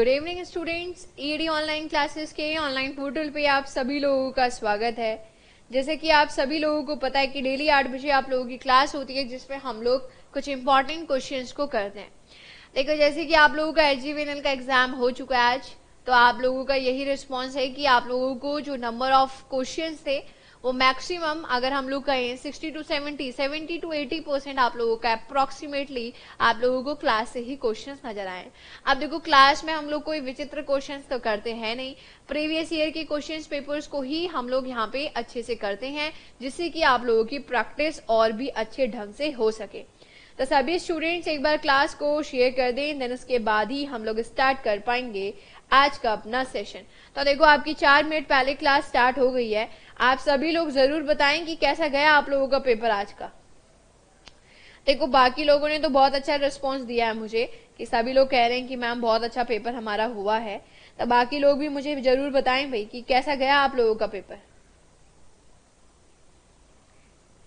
Good evening students ED online classes के online portal पे आप सभी लोगों का स्वागत है। जैसे कि आप सभी लोगों को पता है कि डेली आठ बजे आप लोगों की क्लास होती है, जिसमें हम लोग कुछ इंपॉर्टेंट क्वेश्चंस को करते हैं। देखो, जैसे कि आप लोगों का एच का एग्ज़ाम हो चुका है आज तो आप लोगों का यही रिस्पॉन्स है कि आप लोगों को जो नंबर ऑफ़ क्वेश्चन थे वो मैक्सिमम अगर हम लोग कहें 60 टू 70 70 टू 80 परसेंट आप लोगों का अप्रोक्सीमेटली आप लोगों को क्लास से ही क्वेश्चंस नज़र आए। अब देखो क्लास में हम लोग कोई विचित्र क्वेश्चंस तो करते हैं नहीं। प्रीवियस ईयर के क्वेश्चंस पेपर्स को ही हम लोग यहाँ पे अच्छे से करते हैं, जिससे कि आप लोगों की प्रैक्टिस और भी अच्छे ढंग से हो सके। तो सभी स्टूडेंट्स एक बार क्लास को शेयर कर दें देन उसके बाद ही हम लोग स्टार्ट कर पाएँगे। आज का अपना सेशन तो देखो, आपकी चार मिनट पहले क्लास स्टार्ट हो गई है. आप सभी लोग ज़रूर बताएँ कि कैसा गया आप लोगों का पेपर आज का. देखो, बाकी लोगों ने तो बहुत अच्छा रिस्पॉन्स दिया है मुझे कि सभी लोग कह रहे हैं कि मैम बहुत अच्छा पेपर हमारा हुआ है. तो बाकी लोग भी मुझे ज़रूर बताएँ भाई कि कैसा गया आप लोगों का पेपर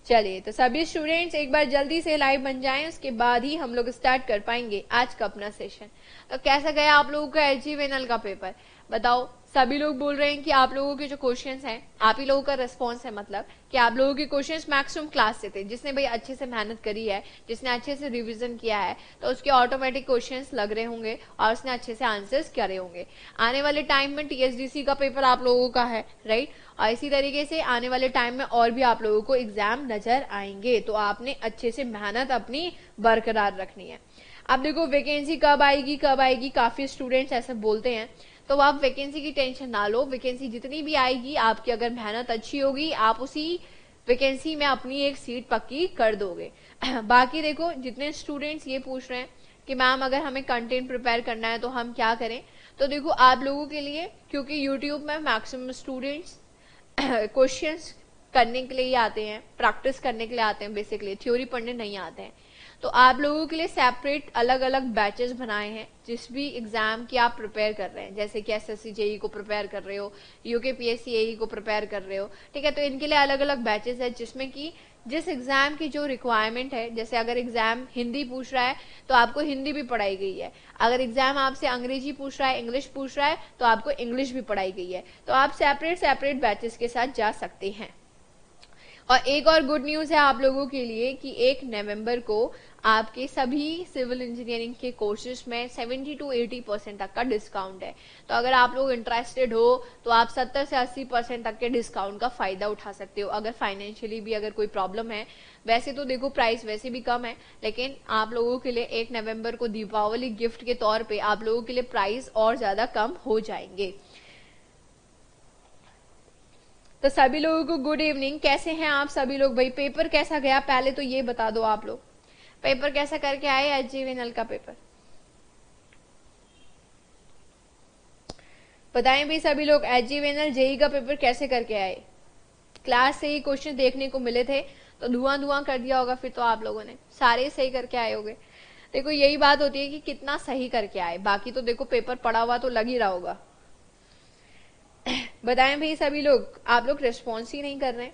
चलिए तो सभी स्टूडेंट्स एक बार जल्दी से लाइव बन जाएँ, उसके बाद ही हम लोग स्टार्ट कर पाएँगे आज का अपना सेशन तो कैसा गया आप लोगों का एच का पेपर बताओ, सभी लोग बोल रहे हैं कि आप लोगों के जो क्वेश्चंस हैं, आप ही लोगों का रिस्पॉन्स है मतलब कि आप लोगों के क्वेश्चंस मैक्सिमम क्लास से थे, जिसने भाई अच्छे से मेहनत करी है, जिसने अच्छे से रिवीजन किया है तो उसके ऑटोमेटिक क्वेश्चंस लग रहे होंगे और उसने अच्छे से आंसर्स करे होंगे। आने वाले टाइम में टीएसडीसी का पेपर आप लोगों का है राइट और इसी तरीके से आने वाले टाइम में और भी आप लोगों को एग्ज़ाम नज़र आएँगे तो आपने अच्छे से मेहनत अपनी बरकरार रखनी है। अब देखो वैकेंसी कब आएगी कब आएगी, काफ़ी स्टूडेंट्स ऐसे बोलते हैं। तो आप वैकेंसी की टेंशन ना लो वैकेंसी जितनी भी आएगी, आपकी अगर मेहनत अच्छी होगी, आप उसी वैकेंसी में अपनी एक सीट पक्की कर दोगे। बाकी देखो, जितने स्टूडेंट्स ये पूछ रहे हैं कि मैम अगर हमें कंटेंट प्रिपेयर करना है तो हम क्या करें? तो देखो, आप लोगों के लिए, क्योंकि यूट्यूब में मैक्सिमम स्टूडेंट्स क्वेश्चंस करने के लिए ही आते हैं प्रैक्टिस करने के लिए आते हैं बेसिकली थ्योरी पढ़ने नहीं आते हैं। तो आप लोगों के लिए सेपरेट अलग अलग बैचेस बनाए हैं, जिस भी एग्ज़ाम की आप प्रिपेयर कर रहे हैं। जैसे कि एस एस जेई को प्रिपेयर कर रहे हो यूके पी एस को प्रिपेयर कर रहे हो, ठीक है? तो इनके लिए अलग अलग बैचेस है, जिसमें कि जिस एग्ज़ाम की जो रिक्वायरमेंट है, जैसे अगर एग्ज़ाम हिंदी पूछ रहा है तो आपको हिंदी भी पढ़ाई गई है। अगर एग्ज़ाम आपसे अंग्रेज़ी पूछ रहा है इंग्लिश पूछ रहा है तो आपको इंग्लिश भी पढ़ाई गई है। तो आप सेपरेट सेपरेट बैचेस के साथ जा सकते हैं। और एक और गुड न्यूज़ है आप लोगों के लिए कि एक नवंबर को आपके सभी सिविल इंजीनियरिंग के कोर्सेज में 70 टू 80 परसेंट तक का डिस्काउंट है। तो अगर आप लोग इंटरेस्टेड हो तो आप 70 से 80 परसेंट तक के डिस्काउंट का फ़ायदा उठा सकते हो। अगर फाइनेंशियली भी अगर कोई प्रॉब्लम है, वैसे तो देखो प्राइस वैसे भी कम है, लेकिन आप लोगों के लिए एक नवंबर को दीपावली गिफ्ट के तौर पर आप लोगों के लिए प्राइस और ज़्यादा कम हो जाएँगे। तो सभी लोगों को गुड इवनिंग कैसे हैं आप सभी लोग? भाई पेपर कैसा गया? पहले तो ये बता दो आप लोग. पेपर कैसा करके आए? एच जी का पेपर बताएँ भी सभी लोग एच जी जेई का पेपर कैसे करके आए? क्लास से ही क्वेश्चन देखने को मिले थे. तो धुआँ धुआँ कर दिया होगा फिर तो आप लोगों ने. सारे सही करके आए होगे. देखो, यही बात होती है कि कितना सही करके आए. बाकी तो देखो पेपर पड़ा हुआ तो लग ही रहा होगा. बताएँ भाई सभी लोग, आप लोग रिस्पॉन्स ही नहीं कर रहे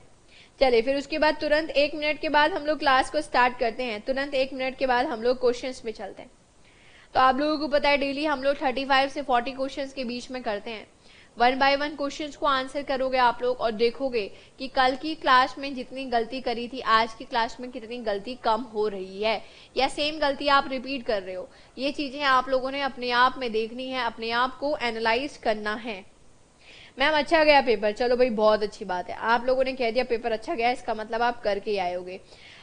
चलिए, फिर उसके बाद तुरंत एक मिनट के बाद हम लोग क्लास को स्टार्ट करते हैं। तुरंत एक मिनट के बाद हम लोग क्वेश्चन में चलते हैं। तो आप लोगों को पता है डेली हम लोग 35 से फोर्टी क्वेश्चन के बीच में करते हैं। वन बाय वन क्वेश्चंस को आंसर करोगे आप लोग और देखोगे कि कल की क्लास में जितनी गलती करी थी, आज की क्लास में कितनी गलती कम हो रही है। या सेम गलती आप रिपीट कर रहे हो। ये चीज़ें आप लोगों ने अपने आप में देखनी है, अपने आप को एनालाइज करना है। मैम अच्छा गया पेपर चलो भाई, बहुत अच्छी बात है। आप लोगों ने कह दिया पेपर अच्छा गया, इसका मतलब आप करके आए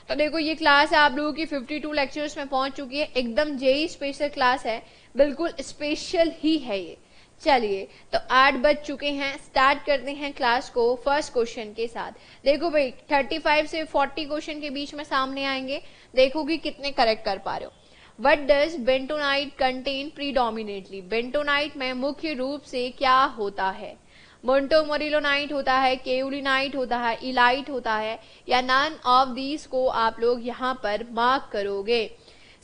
तो देखो, ये क्लास है, आप लोगों की 52 लेक्चर्स में पहुँच चुकी है। एकदम जेई स्पेशल क्लास है। बिल्कुल स्पेशल ही है ये। चलिए तो आठ बज चुके हैं। स्टार्ट करते हैं क्लास को फ़र्स्ट क्वेश्चन के साथ। देखो भाई 35 से 40 क्वेश्चन के बीच में सामने आएँगे। देखो कि कितने करेक्ट कर पा रहे हो। What does bentonite contain predominantly bentonite में मुख्य रूप से क्या होता है? मोरिलोनाइट होता है केउलिनाइट होता है, इलाइट होता है, या नन ऑफ़ दीज को आप लोग यहाँ पर मार्क करोगे।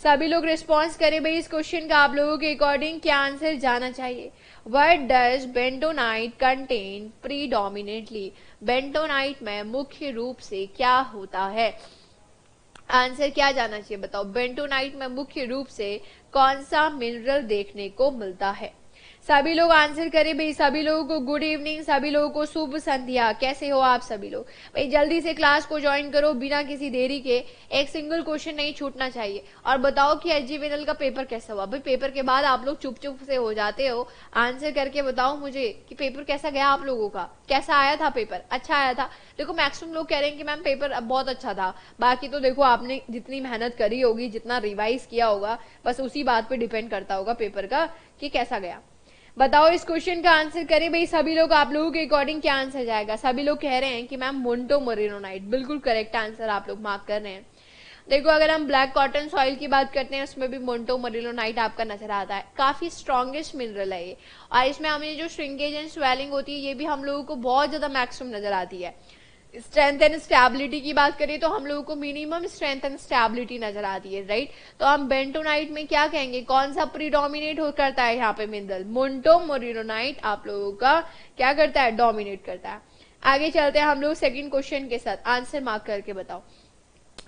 सभी लोग रिस्पॉन्स करें भाई, इस क्वेश्चन का आप लोगों के अकॉर्डिंग क्या आंसर जाना चाहिए? What does bentonite contain predominantly bentonite में मुख्य रूप से क्या होता है? आंसर क्या जाना चाहिए बताओ? बेंटोनाइट में मुख्य रूप से कौन सा मिनरल देखने को मिलता है? सभी लोग आंसर करें भाई, सभी लोगों को गुड इवनिंग सभी लोगों को शुभ संध्या। कैसे हो आप सभी लोग? भाई, जल्दी से क्लास को ज्वाइन करो बिना किसी देरी के। एक सिंगल क्वेश्चन नहीं छूटना चाहिए। और बताओ कि एच का पेपर कैसा हुआ? भाई पेपर के बाद आप लोग चुप चुप से हो जाते हो। आंसर करके बताओ मुझे कि पेपर कैसा गया आप लोगों का? कैसा आया था पेपर अच्छा आया था। देखो मैक्सिमम लोग कह रहे हैं कि मैम पेपर बहुत अच्छा था। बाकी तो देखो, आपने जितनी मेहनत करी होगी, जितना रिवाइज किया होगा, बस उसी बात पे डिपेंड करता होगा पेपर का कि कैसा गया। बताओ इस क्वेश्चन का आंसर करें। भाई, सभी लोग, आप लोगों के अकॉर्डिंग क्या आंसर जाएगा? सभी लोग कह रहे हैं कि मैम मोन्टो मोरिनोनाइट बिल्कुल करेक्ट आंसर आप लोग मार्क कर रहे हैं। देखो, अगर हम ब्लैक कॉटन सॉइल की बात करते हैं, उसमें भी मोन्टो मोरिनोनाइट आपका नज़र आता है। काफ़ी स्ट्रॉन्गेस्ट मिनरल है ये। और इसमें हमें जो श्रिंकेज एंड स्वेलिंग होती है, ये भी हम लोगों को बहुत ज़्यादा मैक्सिमम नज़र आती है। स्ट्रेंथ एंड स्टेबिलिटी की बात करें तो हम लोगों को मिनिमम स्ट्रेंथ एंड स्टेबिलिटी नज़र आती है राइट तो हम बेंटोनाइट में क्या कहेंगे? कौन सा प्रीडोमिनेट हो करता है यहाँ पे मिनरल मोन्टो मोरिनोनाइट आप लोगों का क्या करता है? डोमिनेट करता है। आगे चलते हैं हम लोग सेकेंड क्वेश्चन के साथ। आंसर मार्क करके बताओ।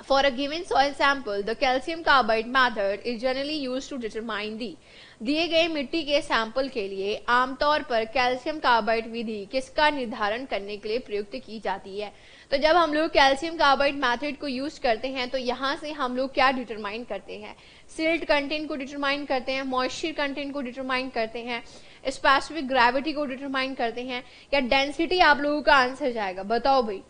For a given soil sample, the calcium carbide method is generally used to determine the दिए गए मिट्टी के सैंपल के लिए आमतौर पर कैल्शियम कार्बाइड विधि किसका निर्धारण करने के लिए प्रयुक्त की जाती है? तो जब हम लोग कैल्शियम कार्बाइड मेथड को यूज़ करते हैं तो यहाँ से हम लोग क्या डिटरमाइन करते हैं? सिल्ट कंटेंट को डिटरमाइन करते हैं, मॉइस्चर कंटेंट को डिटरमाइन करते हैं, स्पेसिफिक ग्रेविटी को डिटरमाइन करते हैं, या डेंसिटी आप लोगों का आंसर जाएगा। बताओ भाई।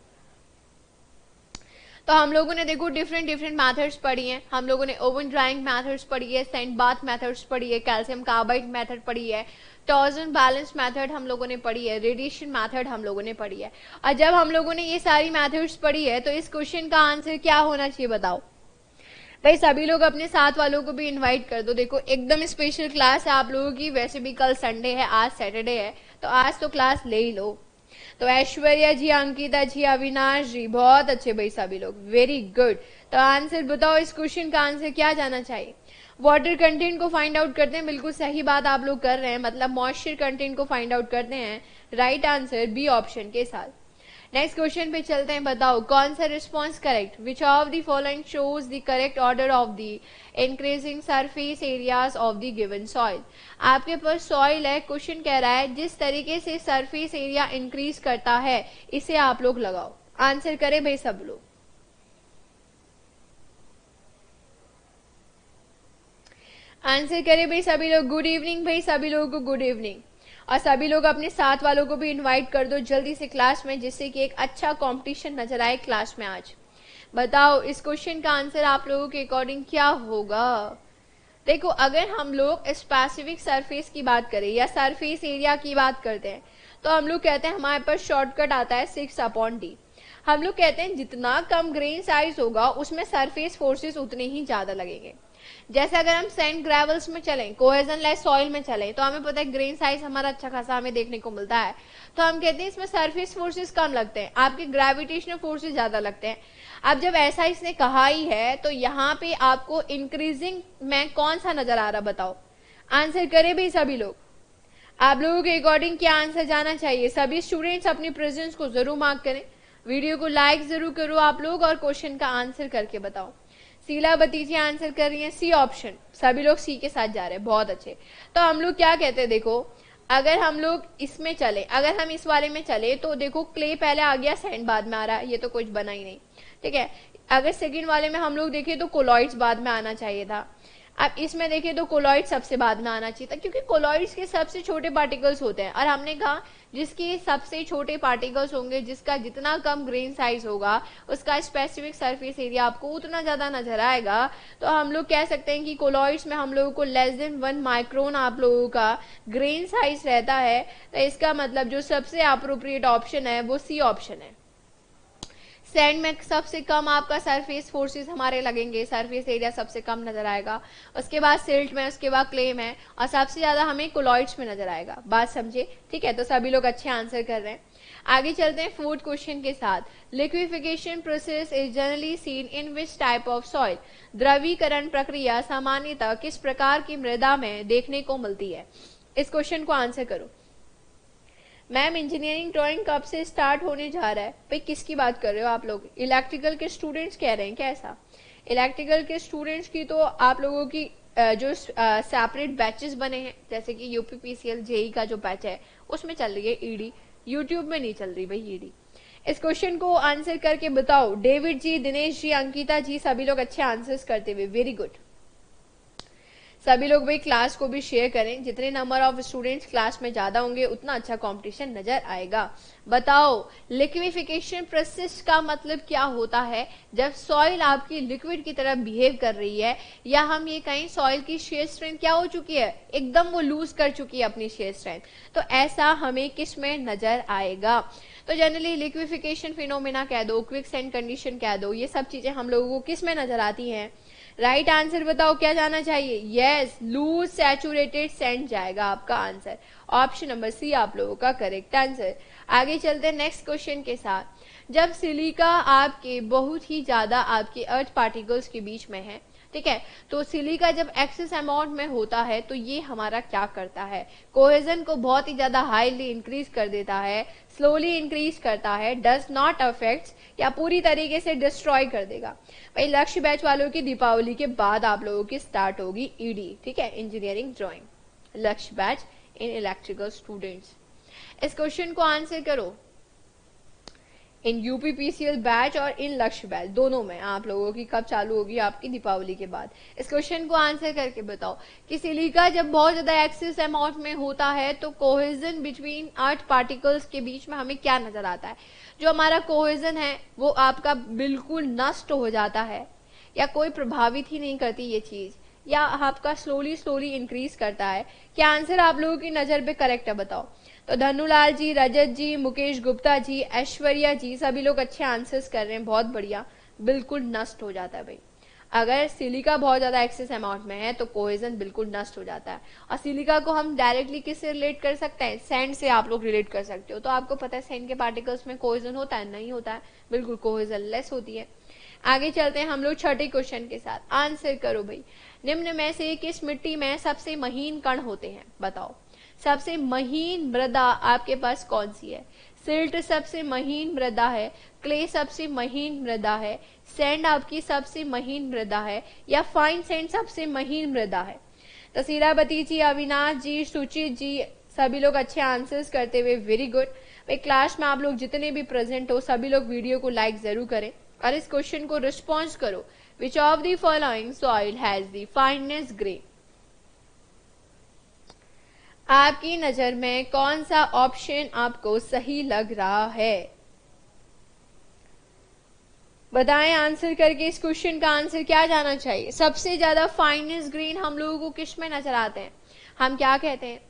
तो हम लोगों ने देखो डिफरेंट डिफरेंट मैथड्स पढ़ी हैं। हम लोगों ने ओवन ड्राइंग मैथड्स पढ़ी है सेंट बाथ मैथड्स पढ़ी है कैल्शियम कार्बाइड मैथड पढ़ी है टॉर्जन बैलेंस मैथड हम लोगों ने पढ़ी है रेडिएशन मैथड हम लोगों ने पढ़ी है। और जब हम लोगों ने ये सारी मैथड्स पढ़ी है तो इस क्वेश्चन का आंसर क्या होना चाहिए बताओ? भाई सभी लोग अपने साथ वालों को भी इनवाइट कर दो। देखो, एकदम स्पेशल क्लास है आप लोगों की। वैसे भी कल संडे है, आज सैटरडे है तो आज तो क्लास ले ही लो। तो ऐश्वर्या जी, अंकिता जी, अविनाश जी, बहुत अच्छे भाई सभी लोग। वेरी गुड तो आंसर बताओ इस क्वेश्चन का आंसर क्या जाना चाहिए? वाटर कंटेंट को फाइंड आउट करते हैं, बिल्कुल सही बात आप लोग कर रहे हैं। मतलब मॉइस्चर कंटेंट को फाइंड आउट करते हैं। राइट आंसर बी ऑप्शन के साथ। नेक्स्ट क्वेश्चन पे चलते हैं, बताओ, कौन सा response correct which of the following shows the correct order of the increasing surface areas of the given soil आपके पास सॉइल है क्वेश्चन कह रहा है, जिस तरीके से सरफेस एरिया इंक्रीज करता है, इसे आप लोग लगाओ। आंसर करें भाई सब लोग। आंसर करें भाई सभी लोग। गुड इवनिंग भाई सभी लोगों को गुड इवनिंग और सभी लोग अपने साथ वालों को भी इनवाइट कर दो जल्दी से क्लास में, जिससे कि एक अच्छा कंपटीशन नज़र आए क्लास में आज। बताओ, इस क्वेश्चन का आंसर आप लोगों के अकॉर्डिंग क्या होगा? देखो, अगर हम लोग स्पेसिफिक सरफेस की बात करें या सरफेस एरिया की बात करते हैं तो हम लोग कहते हैं, हमारे पास शॉर्टकट आता है सिक्स अपॉन डी हम लोग कहते हैं, जितना कम ग्रेन साइज़ होगा, उसमें सरफेस फोर्सेस उतने ही ज़्यादा लगेंगे। जैसे अगर हम सेंट ग्रेवल्स में चलें कोहेजन लेस सॉइल में चलें तो हमें पता है ग्रेन साइज़ हमारा अच्छा खासा हमें देखने को मिलता है। तो हम कहते हैं इसमें सरफेस फोर्सेस कम लगते हैं, आपके ग्रेविटेशनल फोर्सेस ज़्यादा लगते हैं। अब जब ऐसा इसने कहा ही है तो यहाँ पे आपको इंक्रीजिंग में कौन सा नज़र आ रहा बताओ? आंसर करे भी सभी लोग। आप लोगों के अकॉर्डिंग क्या आंसर जाना चाहिए? सभी स्टूडेंट्स अपनी प्रेजेंस को ज़रूर मार्क करें। वीडियो को लाइक ज़रूर करो आप लोग और क्वेश्चन का आंसर करके बताओ। शीलावती जी आंसर कर रही है, सी ऑप्शन। सभी लोग सी के साथ जा रहे हैं, बहुत अच्छे। तो हम लोग क्या कहते हैं, देखो, अगर हम लोग इसमें चले, अगर हम इस वाले में चले तो देखो, क्ले पहले आ गया, सैंड बाद में आ रहा है, ये तो कुछ बना ही नहीं। ठीक है? अगर सेकंड वाले में हम लोग देखें तो कोलॉइड्स बाद में आना चाहिए था। अब इसमें देखें तो कोलॉइड सबसे बाद में आना चाहिए था, क्योंकि कोलॉइड्स के सबसे छोटे पार्टिकल्स होते हैं। और हमने कहा जिसके सबसे छोटे पार्टिकल्स होंगे, जिसका जितना कम ग्रेन साइज़ होगा, उसका स्पेसिफिक सरफेस एरिया आपको उतना ज़्यादा नज़र आएगा। तो हम लोग कह सकते हैं कि कोलॉइड्स में हम लोगों को लेस देन वन माइक्रोन आप लोगों का ग्रेन साइज़ रहता है। तो इसका मतलब जो सबसे अप्रोप्रिएट ऑप्शन है, वो सी ऑप्शन है। सैंड में सबसे कम आपका सरफेस फोर्सेस हमारे लगेंगे। सरफेस एरिया सबसे कम नज़र आएगा। उसके बाद सिल्ट में, उसके बाद क्लेम है और सबसे ज़्यादा हमें कोलॉइड्स में नज़र आएगा। बात समझे? ठीक है तो सभी लोग अच्छे आंसर कर रहे हैं। आगे चलते हैं फोर्थ क्वेश्चन के साथ। Liquefaction process is generally seen in which type of soil द्रवीकरण प्रक्रिया सामान्यतः किस प्रकार की मृदा में देखने को मिलती है? इस क्वेश्चन को आंसर करो। मैम इंजीनियरिंग ड्राइंग कब से स्टार्ट होने जा रहा है? भाई, किसकी बात कर रहे हो आप लोग? इलेक्ट्रिकल के स्टूडेंट्स कह रहे हैं क्या ऐसा? इलेक्ट्रिकल के स्टूडेंट्स की तो आप लोगों की जो सेपरेट बैचेस बने हैं, जैसे कि यूपीपीसीएल जेई का जो बैच है, उसमें चल रही है ईडी यूट्यूब में नहीं चल रही भाई ईडी इस क्वेश्चन को आंसर करके बताओ। डेविड जी दिनेश जी अंकिता जी, सभी लोग अच्छे आंसर्स करते हुए वेरी गुड सभी लोग भाई क्लास को भी शेयर करें। जितने नंबर ऑफ़ स्टूडेंट्स क्लास में ज़्यादा होंगे, उतना अच्छा कंपटीशन नज़र आएगा। बताओ लिक्विफिकेशन प्रोसेस का मतलब क्या होता है? जब सॉइल आपकी लिक्विड की तरह बिहेव कर रही है, या हम ये कहें सॉइल की शेयर स्ट्रेंथ क्या हो चुकी है? एकदम वो लूज कर चुकी है अपनी शेयर स्ट्रेंथ तो ऐसा हमें किसमें नज़र आएगा? तो जनरली लिक्विफिकेशन फिनोमिना कह दो क्विक सेंड कंडीशन कह दो, ये सब चीज़ें हम लोगों को किसमें नज़र आती हैं? राइट right आंसर बताओ, क्या जाना चाहिए? यस लूज सैचुरेटेड सेंट जाएगा आपका आंसर ऑप्शन नंबर सी आप लोगों का करेक्ट आंसर आगे चलते हैं नेक्स्ट क्वेश्चन के साथ. जब सिलिका आपके बहुत ही ज़्यादा आपके अर्थ पार्टिकल्स के बीच में है ठीक है? तो सिलिका जब एक्सेस अमाउंट में होता है तो ये हमारा क्या करता है? कोहेजन को बहुत ही ज़्यादा हाईली इंक्रीज कर देता है स्लोली इंक्रीज करता है डज नॉट अफेक्ट या पूरी तरीके से डिस्ट्रॉय कर देगा। भाई, लक्ष्य बैच वालों की दीपावली के बाद आप लोगों की स्टार्ट होगी ईडी e ठीक है? Engineering drawing Lakshya batch in electrical students इस क्वेश्चन को आंसर करो। इन यूपीपीसीएल बैच और इन लक्ष्य बैच दोनों में, आप लोगों की कब चालू होगी, आपकी दीपावली के बाद। इस क्वेश्चन को आंसर करके बताओ, कि सिलिका जब बहुत ज़्यादा एक्सेस अमाउंट में होता है तो कोहेजन बिटवीन अर्थ पार्टिकल्स के बीच में हमें क्या नज़र आता है? जो हमारा कोहेजन है, वो आपका बिल्कुल नष्ट हो जाता है, या कोई प्रभावित ही नहीं करती ये चीज़, या आपका स्लोली स्लोली इंक्रीज करता है। क्या आंसर आप लोगों की नज़र पे करेक्ट है, बताओ। तो धनुलाल जी रजत जी मुकेश गुप्ता जी ऐश्वर्या जी, सभी लोग अच्छे आंसर्स कर रहे हैं, बहुत बढ़िया। बिल्कुल नष्ट हो जाता है भाई। अगर सिलिका बहुत ज़्यादा एक्सेस अमाउंट में है तो कोहेजन बिल्कुल नष्ट हो जाता है। और सिलिका को हम डायरेक्टली किससे रिलेट कर सकते हैं? सैंड से आप लोग रिलेट कर सकते हो। तो आपको पता है सैंड के पार्टिकल्स में कोहेजन होता है? नहीं होता है। बिल्कुल कोहेजन लेस होती है। आगे चलते हैं हम लोग छठे क्वेश्चन के साथ। आंसर करो भाई। निम्न में से किस मिट्टी में सबसे महीन कण होते हैं? बताओ। सबसे महीन मृदा आपके पास कौन सी है? सिल्ट सबसे महीन मृदा है, क्ले सबसे महीन मृदा है, सैंड आपकी सबसे महीन मृदा है, या फाइन सैंड सबसे महीन मृदा है? तो सीरावती जी, अविनाश जी, सुचित जी, सभी लोग अच्छे आंसर्स करते हुए वेरी गुड भाई क्लास में आप लोग जितने भी प्रेजेंट हो, सभी लोग वीडियो को लाइक ज़रूर करें और इस क्वेश्चन को रिस्पॉन्स करो. Which of the following soil has the finest grain आपकी नज़र में कौन सा ऑप्शन आपको सही लग रहा है? बताएँ आंसर करके इस क्वेश्चन का आंसर क्या जाना चाहिए? सबसे ज़्यादा फाइनेस्ट ग्रीन हम लोगों को किसमें नज़र आते हैं? हम क्या कहते हैं?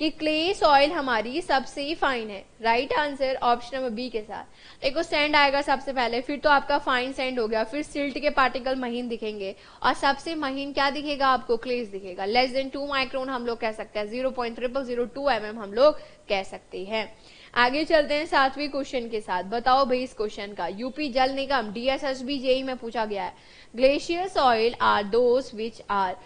कि क्ले सॉइल हमारी सबसे फाइन है। Right answer option number B के साथ। देखो सेंड आएगा सबसे पहले, फिर तो आपका फाइन सेंड हो गया, फिर सिल्ट के पार्टिकल महीन दिखेंगे। और सबसे महीन क्या दिखेगा आपको? क्लेस दिखेगा। लेस देन टू माइक्रोन हम लोग कह सकते हैं। Zero point triple zero two M M हम लोग कह सकते हैं। आगे चलते हैं सातवीं क्वेश्चन के साथ। बताओ भाई इस क्वेश्चन का। यूपी जल निगम डीएसएसबी जेई में पूछा गया है। Glacier soil are those which are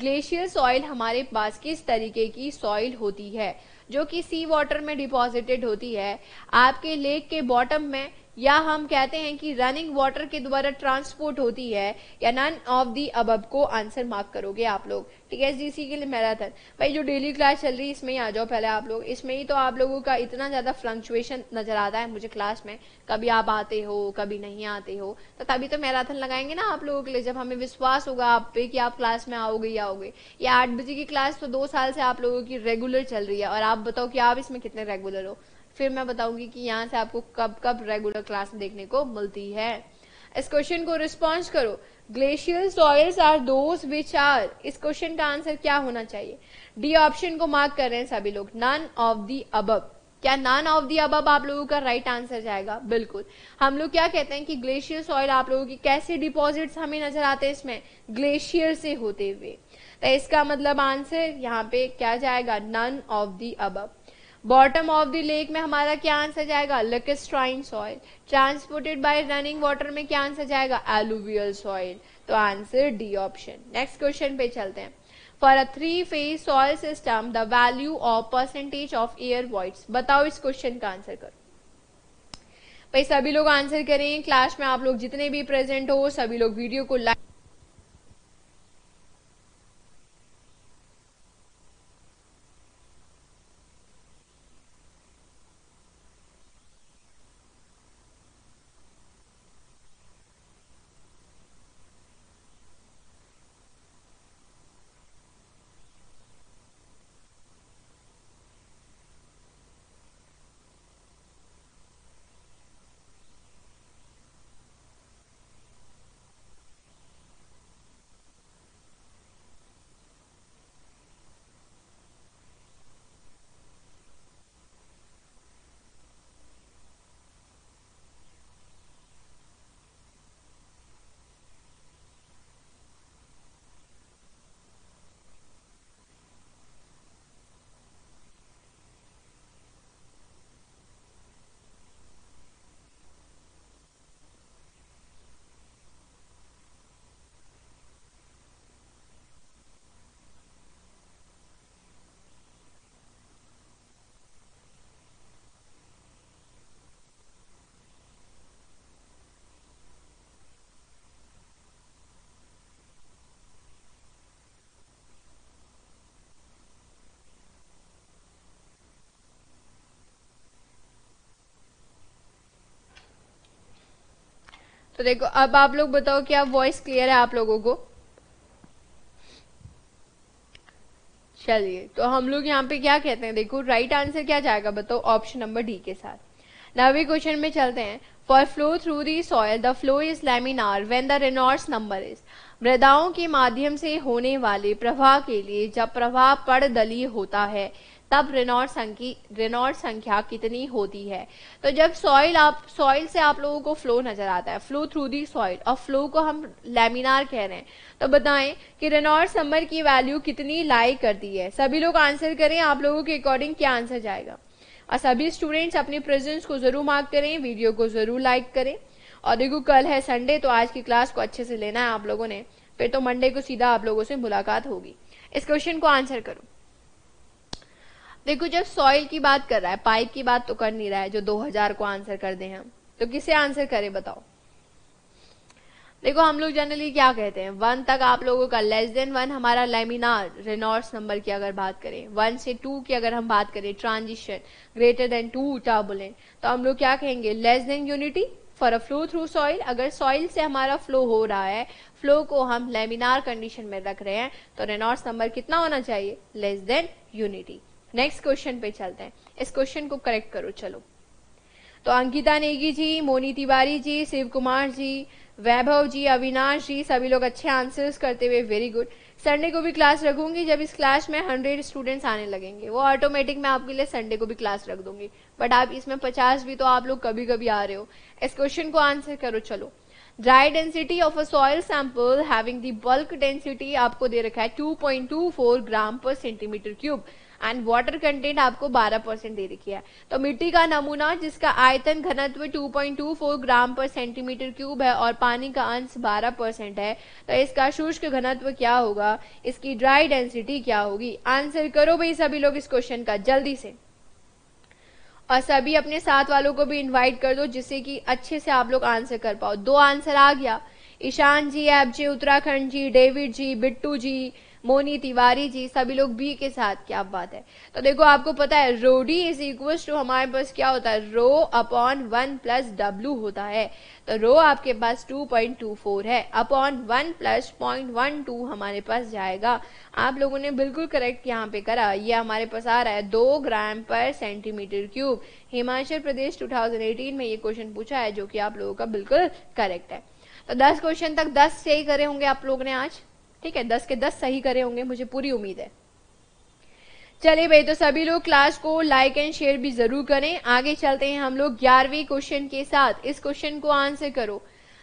glacier soil हमारे पास किस तरीके की सॉइल होती है? जो कि सी वाटर में डिपॉजिटेड होती है, आपके लेक के बॉटम में या हम कहते हैं कि रनिंग वाटर के द्वारा ट्रांसपोर्ट होती है, या नन ऑफ़ दी अबब को आंसर मार्क करोगे आप लोग। ठीक है जीसी के लिए मैराथन भाई, जो डेली क्लास चल रही है, इसमें ही आ जाओ पहले आप लोग। इसमें ही तो आप लोगों का इतना ज़्यादा फ्लंक्चुएशन नज़र आता है मुझे क्लास में। कभी आप आते हो, कभी नहीं आते हो। तो तभी तो मैराथन लगाएँगे ना आप लोगों के लिए, जब हमें विश्वास होगा आप पे कि आप क्लास में आओगे या आओगे। या आठ बजे की क्लास तो दो साल से आप लोगों की रेगुलर चल रही है, और आप बताओ कि आप इसमें कितने रेगुलर हो। फिर मैं बताऊँगी कि यहाँ से आपको कब कब रेगुलर क्लास देखने को मिलती है। इस क्वेश्चन को रिस्पॉन्स करो। Glacial soils are those which are इस क्वेश्चन का आंसर क्या होना चाहिए? डी ऑप्शन को मार्क कर रहे हैं सभी लोग। नन ऑफ़ दी अबब क्या नन ऑफ़ दी अबब आप लोगों का राइट right आंसर जाएगा? बिल्कुल। हम लोग क्या कहते हैं कि ग्लेशियर सॉइल आप लोगों की कैसे डिपॉजिट्स हमें नज़र आते हैं इसमें? ग्लेशियर से होते हुए। तो इसका मतलब आंसर यहाँ पे क्या जाएगा? None of the above bottom of the lake में हमारा क्या आंसर जाएगा? Lacustrine soil transported by running water में क्या आंसर जाएगा? एलुवियल सॉइल तो answer D option next question पे चलते हैं. For a three phase soil system the value of percentage of air voids बताओ इस क्वेश्चन का आंसर करो. भाई, सभी लोग आंसर करें. क्लास में आप लोग जितने भी प्रेजेंट हो, सभी लोग वीडियो को लाइक तो देखो, अब आप लोग बताओ क्या वॉइस क्लियर है आप लोगों को? चलिए तो हम लोग यहाँ पे क्या कहते हैं? देखो राइट आंसर क्या जाएगा बताओ ऑप्शन नंबर डी के साथ। नवे क्वेश्चन में चलते हैं। For flow through the soil the flow is laminar when the Reynolds number is मृदाओं के माध्यम से होने वाले प्रवाह के लिए जब प्रवाह पड़ पड़दली होता है तब रेनॉल्ड संख्या रेनॉल्ड संख्या कितनी होती है? तो जब सॉइल आप सॉइल से आप लोगों को फ्लो नज़र आता है फ्लो थ्रू दी सॉइल और फ्लो को हम लेमिनार कह रहे हैं तो बताएँ कि रेनॉल्ड नंबर की वैल्यू कितनी लाई करती है? सभी लोग आंसर करें, आप लोगों के अकॉर्डिंग क्या आंसर जाएगा? और सभी स्टूडेंट्स अपने प्रेजेंस को ज़रूर मार्क करें वीडियो को ज़रूर लाइक करें। और देखो, कल है संडे तो आज की क्लास को अच्छे से लेना है आप लोगों ने, फिर तो मंडे को सीधा आप लोगों से मुलाकात होगी। इस क्वेश्चन को आंसर करो। देखो, जब सॉइल की बात कर रहा है पाइप की बात तो कर नहीं रहा है, जो 2000 को आंसर कर दे हम तो किसे आंसर करें बताओ? देखो, हम लोग जनरली क्या कहते हैं? वन तक आप लोगों का लेस देन वन हमारा लेमिनार रेनॉल्ड्स नंबर की अगर बात करें वन से टू की अगर हम बात करें transition greater than two turbulent तो हम लोग क्या कहेंगे? Less than unity for a flow through soil अगर सॉइल से हमारा फ्लो हो रहा है फ्लो को हम लेमिनार कंडीशन में रख रहे हैं तो रेनॉल्ड्स नंबर कितना होना चाहिए? Less than unity next question पे चलते हैं। इस क्वेश्चन को करेक्ट करो, चलो। तो अंकिता नेगी जी, मोनी तिवारी जी, शिव कुमार जी, वैभव जी, अविनाश जी, सभी लोग अच्छे आंसर्स करते हुए वेरी गुड संडे को भी क्लास रखूँगी, जब इस क्लास में हंड्रेड स्टूडेंट्स आने लगेंगे। वो ऑटोमेटिक मैं आपके लिए संडे को भी क्लास रख दूँगी। बट आप इसमें पचास भी तो आप लोग कभी कभी आ रहे हो। इस क्वेश्चन को आंसर करो, चलो। Dry density of a soil sample having the bulk density आपको दे रखा है 2.24 gram per centimetre cube and water content आपको 12 परसेंट दे रखी है। तो मिट्टी का नमूना, जिसका आयतन घनत्व 2.24 ग्राम पर सेंटीमीटर क्यूब है और पानी का अंश 12 परसेंट है तो इसका शुष्क घनत्व क्या होगा? इसकी ड्राई डेंसिटी क्या होगी? आंसर करो भाई सभी लोग इस क्वेश्चन का, जल्दी से। और सभी अपने साथ वालों को भी इनवाइट कर दो, जिससे कि अच्छे से आप लोग आंसर कर पाओ। दो आंसर आ गया। ईशान जी एप जी, उत्तराखंड जी, डेविड जी, बिट्टू जी मोनी तिवारी जी, सभी लोग बी के साथ, क्या बात है। तो देखो, आपको पता है रोडी इज़ इक्वल टू हमारे पास क्या होता है? Rho upon one plus W होता है। तो रो आपके पास 2.24 है। Upon one plus point one two हमारे पास जाएगा। आप लोगों ने बिल्कुल करेक्ट यहाँ पे करा। ये हमारे पास आ रहा है दो ग्राम per centimetre cube. Himachal Pradesh 2018 में ये क्वेश्चन पूछा है, जो कि आप लोगों का बिल्कुल करेक्ट है। तो 10 क्वेश्चन तक 10 सही करे होंगे आप लोगों ने आज। ठीक है, दस के दस सही करे होंगे, मुझे पूरी उम्मीद है। चलिए भाई तो सभी लोग क्लास को लाइक एंड शेयर भी ज़रूर करें। आगे चलते हैं हम लोग ग्यारहवीं क्वेश्चन के साथ। इस क्वेश्चन को आंसर करो।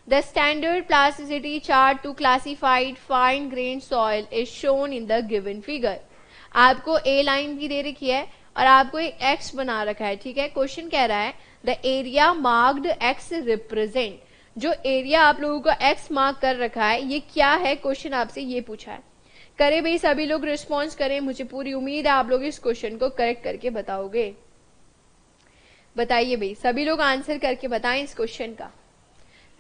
The standard plasticity chart to classified fine grain soil is shown in the given figure आपको ए लाइन भी दे रखी है और आपको एक एक्स बना रखा है, ठीक है? क्वेश्चन कह रहा है the area marked X represent जो एरिया आप लोगों को एक्स मार्क कर रखा है, ये क्या है? क्वेश्चन आपसे ये पूछा है। करे भाई, सभी लोग रिस्पॉन्स करें। मुझे पूरी उम्मीद है आप लोग इस क्वेश्चन को करेक्ट करके बताओगे। बताइए भाई, सभी लोग आंसर करके बताएँ इस क्वेश्चन का।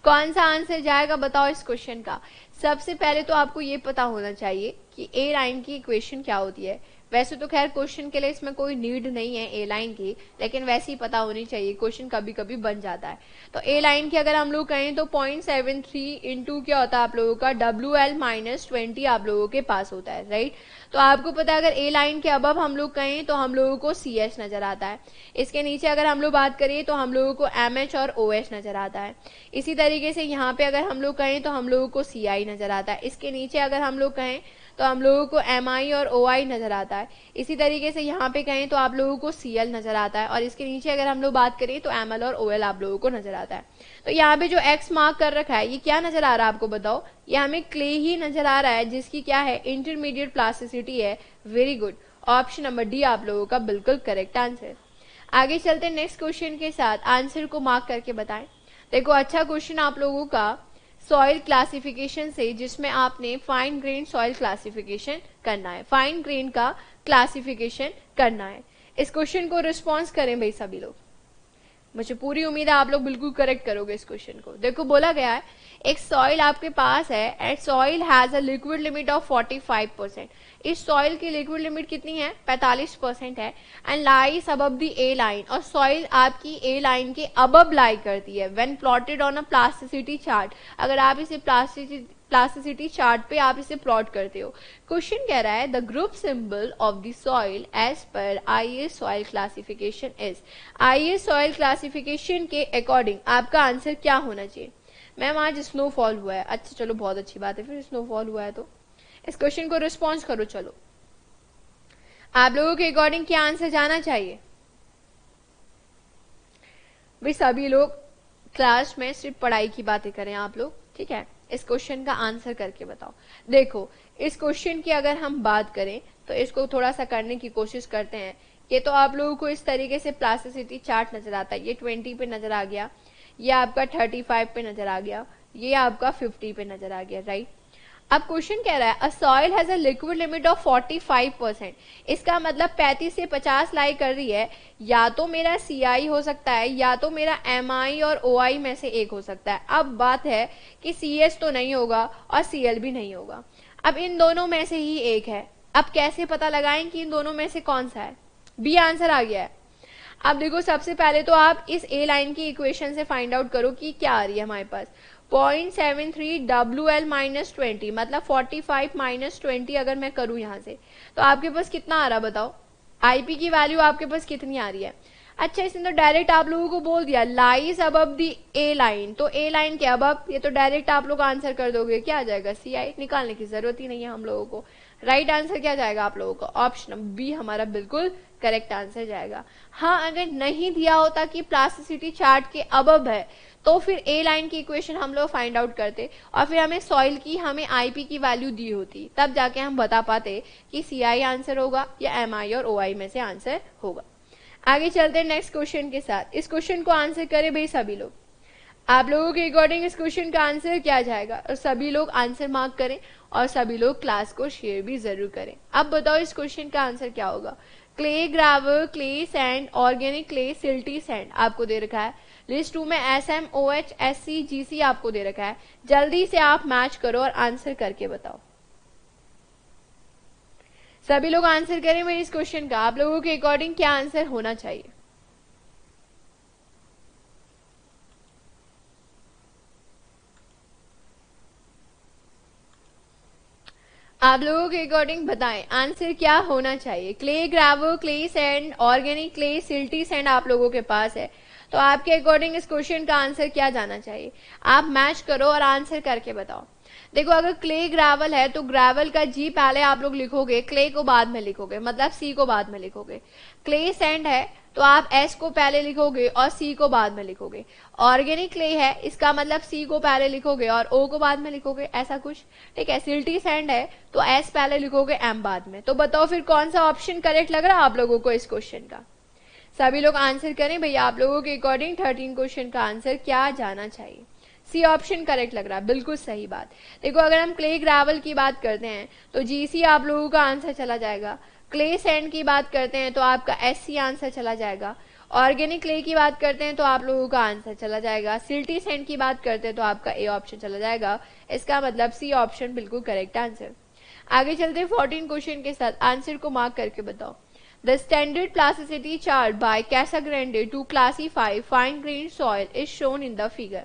कौन सा आंसर जाएगा बताओ इस क्वेश्चन का। सबसे पहले तो आपको ये पता होना चाहिए कि ए लाइन की इक्वेशन क्या होती है। वैसे तो खैर क्वेश्चन के लिए इसमें कोई नीड नहीं है ए लाइन की, लेकिन वैसे ही पता होनी चाहिए क्वेश्चन कभी कभी बन जाता है। तो ए लाइन की अगर हम लोग कहें तो पॉइंट सेवन थ्री इंटू क्या होता है आप लोगों का? डब्ल्यू एल माइनस ट्वेंटी आप लोगों के पास होता है राइट तो आपको पता है अगर ए लाइन के अब हम लोग कहें तो हम लोगों को सी एच नज़र आता है। इसके नीचे अगर हम लोग बात करें तो हम लोगों को एम एच और ओ एच नज़र आता है। इसी तरीके से यहाँ पे अगर हम लोग कहें तो हम लोगों को सी आई नज़र आता है। इसके नीचे अगर हम लोग कहें तो हम लोगों को एम आई और ओ आई नज़र आता है। इसी तरीके से यहाँ पे कहें तो आप लोगों को सी एल नज़र आता है और इसके नीचे अगर हम लोग बात करें तो एम एल और ओ एल आप लोगों को नज़र आता है। तो यहाँ पे जो एक्स मार्क कर रखा है, ये क्या नज़र आ रहा है आपको बताओ? ये हमें क्ले ही नज़र आ रहा है, जिसकी क्या है? इंटरमीडिएट प्लास्टिसिटी है। Very good option number D आप लोगों का बिल्कुल करेक्ट आंसर आगे चलते नेक्स्ट क्वेश्चन के साथ। आंसर को मार्क करके बताएँ। देखो अच्छा क्वेश्चन आप लोगों का सॉइल क्लासिफिकेशन से, जिसमें आपने फाइन ग्रेन सॉइल क्लासिफिकेशन करना है। फाइन ग्रेन का क्लासिफिकेशन करना है। इस क्वेश्चन को रिस्पॉन्स करें भाई सभी लोग। मुझे पूरी उम्मीद है आप लोग बिल्कुल करेक्ट करोगे इस क्वेश्चन को। देखो, बोला गया है, एक सॉइल आपके पास है and soil has a liquid limit of 45 percent इस सॉइल की लिक्विड लिमिट कितनी है? 45 परसेंट है and lies above the A line और सॉइल आपकी ए लाइन के अबब लाई करती है. When plotted on a plasticity chart अगर आप इसे प्लास्टिसिटी प्लास्टिसिटी चार्ट पे आप इसे प्लॉट करते हो। क्वेश्चन कह रहा है the group symbol of the soil as per I S soil classification is I S soil classification के अकॉर्डिंग आपका आंसर क्या होना चाहिए? मैम आज स्नोफॉल हुआ है। अच्छा चलो, बहुत अच्छी बात है, फिर स्नोफॉल हुआ है तो। इस क्वेश्चन को रिस्पॉन्स करो, चलो। आप लोगों के अकॉर्डिंग क्या आंसर जाना चाहिए? भाई, सभी लोग क्लास में सिर्फ़ पढ़ाई की बातें करें आप लोग, ठीक है? इस क्वेश्चन का आंसर करके बताओ। देखो, इस क्वेश्चन की अगर हम बात करें तो इसको थोड़ा सा करने की कोशिश करते हैं। ये तो आप लोगों को इस तरीके से प्लास्टिसिटी चार्ट नज़र आता है। ये ट्वेंटी पे नज़र आ गया, ये आपका थर्टी फाइव पे नज़र आ गया, ये आपका फिफ्टी पे नज़र आ गया राइट अब क्वेश्चन कह रहा है a soil has a liquid limit of 45 percent इसका मतलब 35 से 50 लाई कर रही है। या तो मेरा सी आई हो सकता है, या तो मेरा आई और ओ आई में से एक हो सकता है। अब बात है कि सी एस तो नहीं होगा और सी एल भी नहीं होगा। अब इन दोनों में से ही एक है। अब कैसे पता लगाएँ कि इन दोनों में से कौन सा है? बी आंसर आ गया है। अब देखो, सबसे पहले तो आप इस ए लाइन की इक्वेशन से फाइंड आउट करो कि क्या आ रही है हमारे पास। Point seven three W L minus twenty मतलब फोर्टी फाइव माइनस ट्वेंटी अगर मैं करूँ यहाँ से तो आपके पास कितना आ रहा बताओ? आईपी की वैल्यू आपके पास कितनी आ रही है? अच्छा इसने तो डायरेक्ट आप लोगों को बोल दिया लाइज अब दी ए लाइन तो ए लाइन के अब? ये तो डायरेक्ट आप लोग आंसर कर दोगे, क्या आ जाएगा? सी आई निकालने की ज़रूरत ही नहीं है हम लोगों को। राइट right आंसर क्या जाएगा आप लोगों को? ऑप्शन बी हमारा बिल्कुल करेक्ट आंसर जाएगा। हाँ अगर नहीं दिया होता कि प्लास्टिसिटी चार्ट के अब है तो फिर ए लाइन की इक्वेशन हम लोग फाइंड आउट करते और फिर हमें सॉइल की, हमें आईपी की वैल्यू दी होती। तब जाके हम बता पाते कि सी आई आंसर होगा या एम आई और ओ आई में से आंसर होगा। आगे चलते हैं नेक्स्ट क्वेश्चन के साथ। इस क्वेश्चन को आंसर करें भाई सभी लोग। आप लोगों के अकॉर्डिंग इस क्वेश्चन का आंसर क्या जाएगा? और सभी लोग आंसर मार्क करें और सभी लोग क्लास को शेयर भी ज़रूर करें। अब बताओ इस क्वेश्चन का आंसर क्या होगा? Clay gravel clay sand organic clay silty sand आपको दे रखा है। लिस्ट टू में S M O H S C G C आपको दे रखा है। जल्दी से आप मैच करो और आंसर करके बताओ। सभी लोग आंसर करें मेरे इस क्वेश्चन का। आप लोगों के अकॉर्डिंग क्या आंसर होना चाहिए? आप लोगों के अकॉर्डिंग बताएँ। आंसर क्या होना चाहिए? Clay gravel clay sand organic clay silty sand आप लोगों के पास है। तो आपके अकॉर्डिंग इस क्वेश्चन का आंसर क्या जाना चाहिए? आप मैच करो और आंसर करके बताओ। देखो, अगर क्ले ग्रेवल है तो ग्रेवल का जी पहले आप लोग लिखोगे क्ले को बाद में लिखोगे मतलब सी को बाद में लिखोगे। क्ले सैंड है तो आप एस को पहले लिखोगे और सी को बाद में लिखोगे। ऑर्गेनिक क्ले है, इसका मतलब सी को पहले लिखोगे और ओ को बाद में लिखोगे, ऐसा कुछ। ठीक है सिल्टी सैंड है तो एस पहले लिखोगे एम बाद में। तो बताओ फिर कौन सा ऑप्शन करेक्ट लग रहा है आप लोगों को इस क्वेश्चन का? सभी लोग आंसर करें। भैया, आप लोगों के अकॉर्डिंग थर्टीन क्वेश्चन का आंसर क्या जाना चाहिए? सी ऑप्शन करेक्ट लग रहा है। बिल्कुल सही बात। देखो, अगर हम क्ले ग्रावल की बात करते हैं तो जीसी आप लोगों का आंसर चला जाएगा। क्ले सैंड की बात करते हैं तो आपका एस सी आंसर चला जाएगा। ऑर्गेनिक क्ले की बात करते हैं तो आप लोगों का आंसर चला जाएगा। सिल्टी सैंड की बात करते हैं तो आपका ए ऑप्शन चला जाएगा। इसका मतलब सी ऑप्शन बिल्कुल करेक्ट आंसर आगे चलते हैं फोर्टीन क्वेश्चन के साथ। आंसर को मार्क करके बताओ। The standard plasticity chart by Casagrande classify fine grain soil is shown in the figure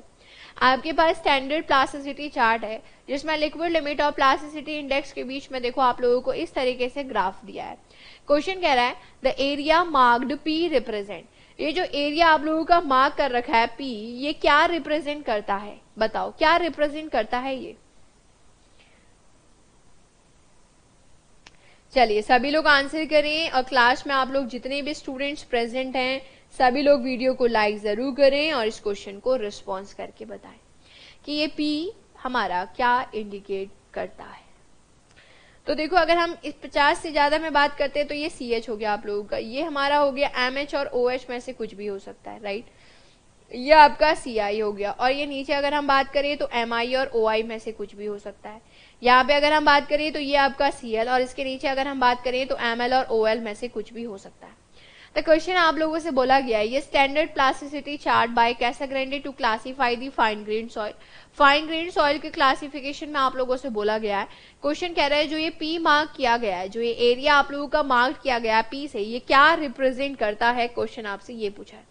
आपके पास स्टैंडर्ड प्लास्टिसिटी चार्ट है, जिसमें लिक्विड लिमिट और प्लास्टिसिटी इंडेक्स के बीच में देखो आप लोगों को इस तरीके से ग्राफ दिया है। क्वेश्चन कह रहा है the area marked P represent ये जो एरिया आप लोगों का मार्क कर रखा है पी ये क्या रिप्रेजेंट करता है? बताओ, क्या रिप्रेजेंट करता है ये? चलिए, सभी लोग आंसर करें और क्लास में आप लोग जितने भी स्टूडेंट्स प्रेजेंट हैं, सभी लोग वीडियो को लाइक ज़रूर करें और इस क्वेश्चन को रिस्पॉन्स करके बताएँ कि ये पी हमारा क्या इंडिकेट करता है। तो देखो, अगर हम इस पचास से ज़्यादा में बात करते हैं तो ये सी एच हो गया आप लोगों का। ये हमारा हो गया एम एच और ओ एच में से कुछ भी हो सकता है राइट ये आपका सी आई हो गया। और ये नीचे अगर हम बात करें तो एम आई और ओ आई में से कुछ भी हो सकता है। यहाँ पे अगर हम बात करें तो ये आपका सी एल और इसके नीचे अगर हम बात करें तो एम एल और ओ एल में से कुछ भी हो सकता है। तो क्वेश्चन आप लोगों से बोला गया है, ये standard plasticity chart by Casagrande to classify the fine grain soil fine grain soil के क्लासिफिकेशन में आप लोगों से बोला गया है। क्वेश्चन कह रहा है, जो ये पी मार्क किया गया है, जो ये एरिया आप लोगों का मार्क किया गया है पी से, ये क्या रिप्रेजेंट करता है? क्वेश्चन आपसे ये पूछा है।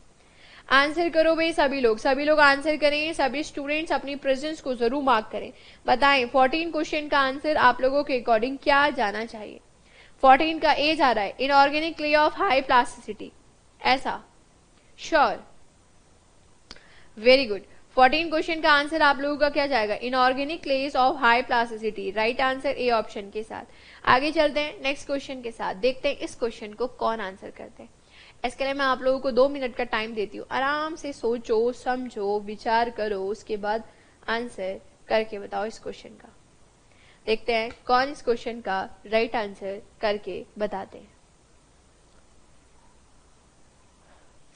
आंसर करो भाई, सभी लोग सभी लोग आंसर करें, सभी स्टूडेंट्स अपनी प्रेजेंस को ज़रूर मार्क करें। बताएँ 14 क्वेश्चन का आंसर आप लोगों के अकॉर्डिंग क्या जाना चाहिए? 14 का ए जा रहा है inorganic clay of high plasticity ऐसा। श्योर वेरी गुड 14 क्वेश्चन का आंसर आप लोगों का क्या जाएगा? Inorganic clays of high plasticity right answer A option के साथ। आगे चलते हैं नेक्स्ट क्वेश्चन के साथ। देखते हैं इस क्वेश्चन को कौन आंसर करते हैं। इसके लिए मैं आप लोगों को दो मिनट का टाइम देती हूँ। आराम से सोचो, समझो, विचार करो, उसके बाद आंसर करके बताओ इस क्वेश्चन का। देखते हैं कौन इस क्वेश्चन का राइट आंसर करके बताते हैं।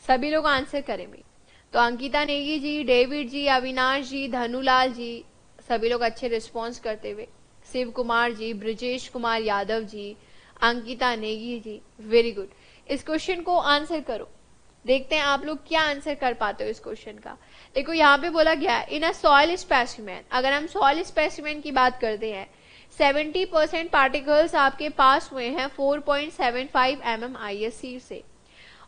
सभी लोग आंसर करें भी तो अंकिता नेगी जी, डेविड जी, अविनाश जी, धनुलाल जी, सभी लोग अच्छे रिस्पॉन्स करते हुए शिव कुमार जी, ब्रजेश कुमार यादव जी, अंकिता नेगी जी वेरी गुड इस क्वेश्चन को आंसर करो। देखते हैं आप लोग क्या आंसर कर पाते हो इस क्वेश्चन का। देखो, यहाँ पे बोला गया इन अ सॉइल स्पेसिमेन अगर हम सॉइल स्पेसिमेन की बात करते हैं 70 परसेंट पार्टिकल्स आपके पास हुए हैं 4.75 पॉइंट ISC से,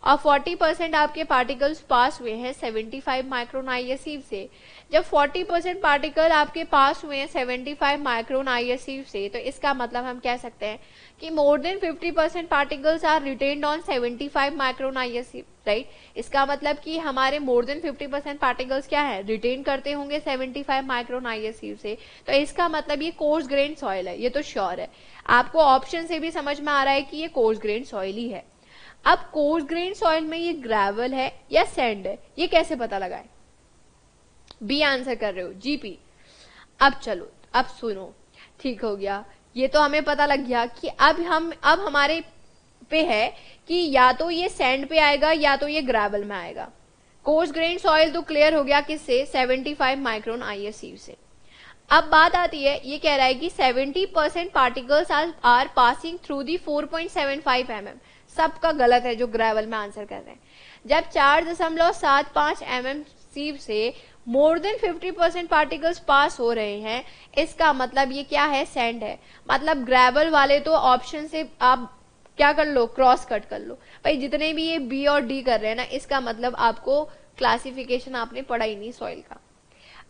और 40 परसेंट आपके पार्टिकल्स पास हुए हैं 75 माइक्रोन आईएससी से जब 40 परसेंट पार्टिकल आपके पास हुए हैं 75 माइक्रोन आईएससी से तो इसका मतलब हम कह सकते हैं कि more than 50 percent particles are retained on 75 micron ISC right इसका मतलब कि हमारे मोर देन 50 परसेंट पार्टिकल्स क्या है? रिटेन करते होंगे 75 माइक्रोन आईएससी से। तो इसका मतलब ये कोर्स ग्रेन सॉइल है, ये तो श्योर है। आपको ऑप्शन से भी समझ में आ रहा है कि ये कोर्स ग्रेन सॉइल ही है। अब कोर्स ग्रेन सॉइल में ये ग्रेवल है या सैंड है, ये कैसे पता लगाए? बी आंसर कर रहे हो। जीपी अब चलो, अब सुनो। ठीक हो गया। ये तो हमें पता लग गया कि अब हम, अब हमारे पे है कि या तो ये सैंड पे आएगा या तो ये ग्रेवल में आएगा। कोर्स ग्रेन सॉइल तो क्लियर हो गया किससे? 75 माइक्रोन आईएससी से। अब बात आती है, ये कह रहा है कि 70 percent particles are passing through the 4.75 mm सबका गलत है जो ग्रेवल में आंसर कर रहे हैं। जब चार दशमलव सात पाँच एम एम से more than fifty percent particles pass हो रहे हैं। इसका मतलब ये क्या है? सैंड है। मतलब ग्रेवल वाले तो ऑप्शन से आप क्या कर लो? क्रॉस कट कर लो। भाई, जितने भी ये बी और डी कर रहे हैं ना, इसका मतलब आपको क्लासिफिकेशन आपने पढ़ा ही नहीं सॉइल का।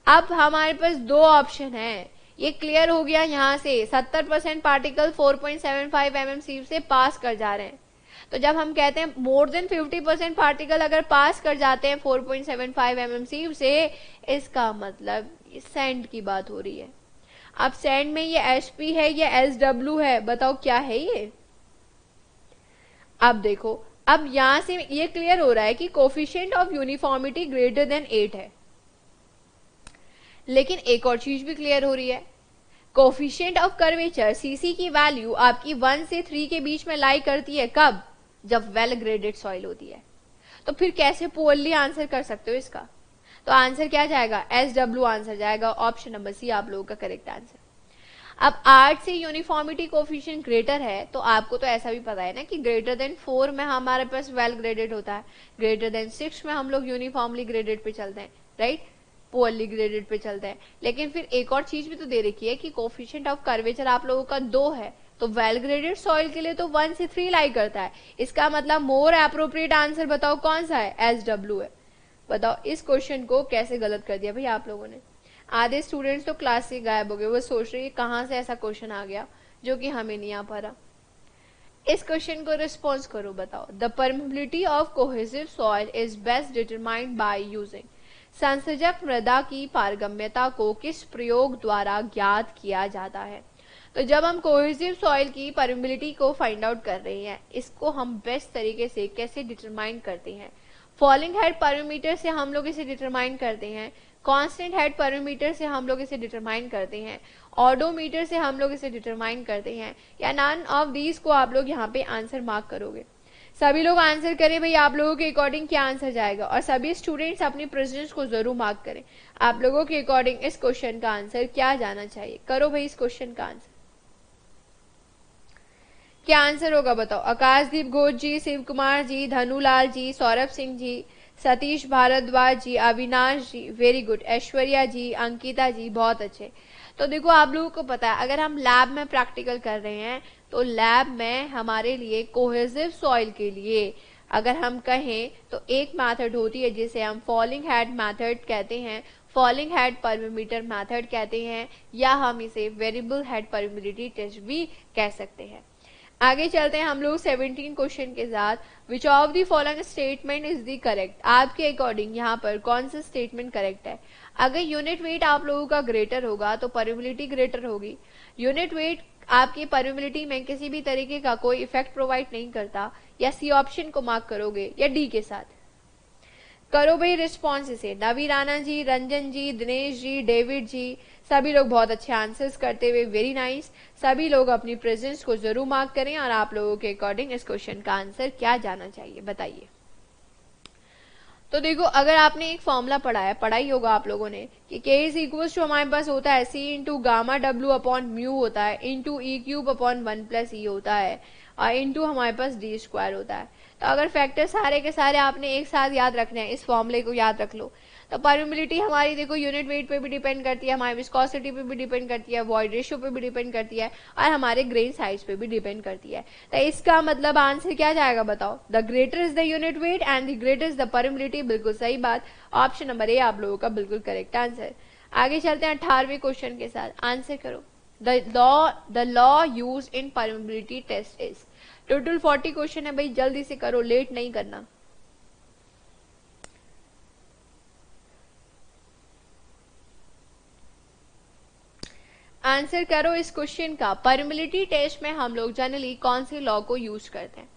अब हमारे पास दो ऑप्शन है। ये क्लियर हो गया यहाँ से। 70 परसेंट पार्टिकल 4.75 पॉइंट एम से पास कर जा रहे हैं। तो जब हम कहते हैं मोर देन 50 परसेंट पार्टिकल अगर पास कर जाते हैं 4.75 पॉइंट से, इसका मतलब सेंड की बात हो रही है। अब सेंड में ये एच है, ये एस डब्ल्यू है, बताओ क्या है ये? अब देखो, अब यहाँ से ये क्लियर हो रहा है कि coefficient of uniformity greater than eight है। लेकिन एक और चीज़ भी क्लियर हो रही है। कोफिशियंट ऑफ़ कर्वेचर सीसी की वैल्यू आपकी वन से थ्री के बीच में लाई करती है कब? जब वेल ग्रेडेड सॉइल होती है। तो फिर कैसे पोअरली आंसर कर सकते हो इसका? तो आंसर क्या जाएगा? एस डब्ल्यू आंसर जाएगा। ऑप्शन नंबर सी आप लोगों का करेक्ट आंसर अब आठ से यूनिफॉर्मिटी कोफिशियंट ग्रेटर है तो आपको तो ऐसा भी पता है ना कि ग्रेटर देन फोर में हमारे पास वेल ग्रेडेड होता है। ग्रेटर देन सिक्स में हम लोग यूनिफॉर्मली ग्रेडेड पे चलते हैं राइट पोअरली ग्रेडेड पे चलते हैं। लेकिन फिर एक और चीज़ भी तो दे रखी है कि कोफिशियंट ऑफ़ कर्वेचर आप लोगों का दो है। तो वेल ग्रेडेड सॉइल के लिए तो वन से थ्री लाई करता है। इसका मतलब मोर अप्रोप्रिएट आंसर बताओ कौन सा है? एस डब्ल्यू है बताओ, इस क्वेश्चन को कैसे गलत कर दिया भाई आप लोगों ने? आधे स्टूडेंट्स तो क्लास से गायब हो गए, वो सोच रहे कहाँ से ऐसा क्वेश्चन आ गया जो कि हमें नहीं आ पा रहा। इस क्वेश्चन को रिस्पॉन्स करो, बताओ। The permeability of cohesive soil is best determined by using संसर्जक मृदा की पारगम्यता को किस प्रयोग द्वारा ज्ञात किया जाता है? तो जब हम कोहेसिव सॉइल की परमिबिलिटी को फाइंड आउट कर रहे हैं, इसको हम बेस्ट तरीके से कैसे डिटरमाइन करते हैं? फॉलिंग हेड परमीटर से हम लोग इसे डिटरमाइन करते हैं कांस्टेंट हेड परमीटर से हम लोग इसे डिटरमाइन करते हैं ऑडोमीटर से हम लोग इसे डिटरमाइन करते हैं, या नन ऑफ़ दीज को आप लोग यहाँ पे आंसर मार्क करोगे। सभी लोग आंसर करें, भाई आप लोगों के अकॉर्डिंग क्या आंसर जाएगा? और सभी स्टूडेंट्स अपनी प्रेजेंस को ज़रूर मार्क करें। आप लोगों के अकॉर्डिंग इस क्वेश्चन का आंसर क्या जाना चाहिए? करो भाई इस क्वेश्चन का आंसर क्या आंसर होगा बताओ? आकाशदीप घोष जी, शिव कुमार जी, धनुलाल जी, सौरभ सिंह जी, सतीश भारद्वाज जी, अविनाश जी वेरी गुड ऐश्वर्या जी, अंकिता जी, बहुत अच्छे। तो देखो, आप लोगों को पता है, अगर हम लैब में प्रैक्टिकल कर रहे हैं तो लैब में हमारे लिए कोहेसिव सॉइल के लिए, अगर हम कहें तो एक मेथड होती है, जिसे हम फॉलिंग हेड मेथड कहते हैं। फॉलिंग हेड परमीमीटर मेथड कहते हैं, या हम इसे वेरिएबल हेड परमिबिलिटी टेस्ट भी कह सकते हैं। आगे चलते हैं हम लोग 17 क्वेश्चन के साथ which of the following statement is the correct आपके अकॉर्डिंग यहाँ पर कौन सा स्टेटमेंट करेक्ट है? अगर यूनिट वेट आप लोगों का ग्रेटर होगा तो परमिबिलिटी ग्रेटर होगी। यूनिट वेट आपकी परमिबिलिटी में किसी भी तरीके का कोई इफ़ेक्ट प्रोवाइड नहीं करता, या सी ऑप्शन को मार्क करोगे, या डी के साथ। करो भाई रिस्पॉन्स इसे। नवी राणा जी, रंजन जी, दिनेश जी, डेविड जी, सभी लोग बहुत अच्छे आंसर्स करते हुए वेरी नाइस सभी लोग अपनी प्रेजेंस को ज़रूर मार्क करें और आप लोगों के अकॉर्डिंग इस क्वेश्चन का आंसर क्या जाना चाहिए, बताइए। तो देखो, अगर आपने एक फॉर्मूला पढ़ा है पढ़ाई होगा आप लोगों ने कि के इज़ इक्वल टू हमारे पास होता है C into gamma W upon mu होता है into E cube upon one plus E होता है, और इंटू हमारे पास डी स्क्वायर होता है। तो अगर फैक्टर सारे के सारे आपने एक साथ याद रखने हैं, इस फॉर्मूले को याद रख लो। तो परमिबिलिटी हमारी देखो यूनिट वेट पे भी डिपेंड करती है, हमारी विस्कोसिटी पे भी डिपेंड करती है वॉइड रेशियो पे भी डिपेंड करती है, और हमारे ग्रेन साइज़ पे भी डिपेंड करती है। तो इसका मतलब आंसर क्या जाएगा बताओ? The greater is the unit weight and the greater is the permeability बिल्कुल सही बात। ऑप्शन नंबर ए आप लोगों का बिल्कुल करेक्ट आंसर आगे चलते हैं अठारहवें क्वेश्चन के साथ। आंसर करो। The law the law use in permeability test is total forty question है, भाई, जल्दी से करो, लेट नहीं करना। आंसर करो इस क्वेश्चन का। परमिलिटी टेस्ट में हम लोग जनरली कौन से लॉ को यूज़ करते हैं?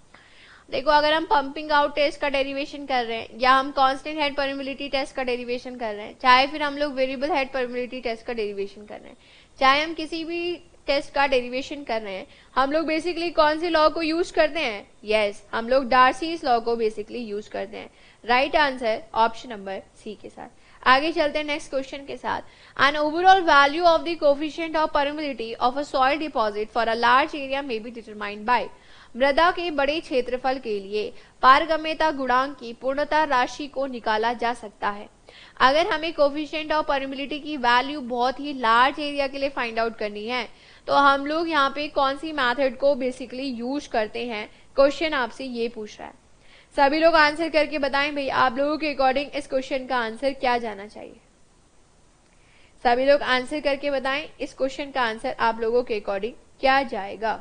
देखो, अगर हम पंपिंग आउट टेस्ट का डेरिवेशन कर रहे हैं, या हम कांस्टेंट हेड परमिलिटी टेस्ट का डेरिवेशन कर रहे हैं, चाहे फिर हम लोग वेरिएबल हेड परमिलिटी टेस्ट का डेरिवेशन कर रहे हैं, चाहे हम किसी भी टेस्ट का डेरिवेशन कर रहे हैं। हम लोग बेसिकली कौन से लॉ को यूज़ करते हैं? यस yes, हम लोग डार्सीज लॉ को बेसिकली यूज़ करते हैं। Right answer option number C के साथ। आगे चलते हैं नेक्स्ट क्वेश्चन के साथ। An overall value of the coefficient of permeability of a soil deposit for a large area may be determined by मृदा के बड़े क्षेत्रफल के लिए पारगम्यता गुणांक की पूर्णता राशि को निकाला जा सकता है। अगर हमें कोफिशियंट ऑफ़ परमिबिलिटी की वैल्यू बहुत ही लार्ज एरिया के लिए फाइंड आउट करनी है तो हम लोग यहाँ पे कौन सी मैथड को बेसिकली यूज़ करते हैं? क्वेश्चन आपसे ये पूछ रहा है। सभी लोग आंसर करके बताएँ भाई, आप लोगों के अकॉर्डिंग इस क्वेश्चन का आंसर क्या जाना चाहिए? सभी लोग आंसर करके बताएँ, इस क्वेश्चन का आंसर आप लोगों के अकॉर्डिंग क्या जाएगा?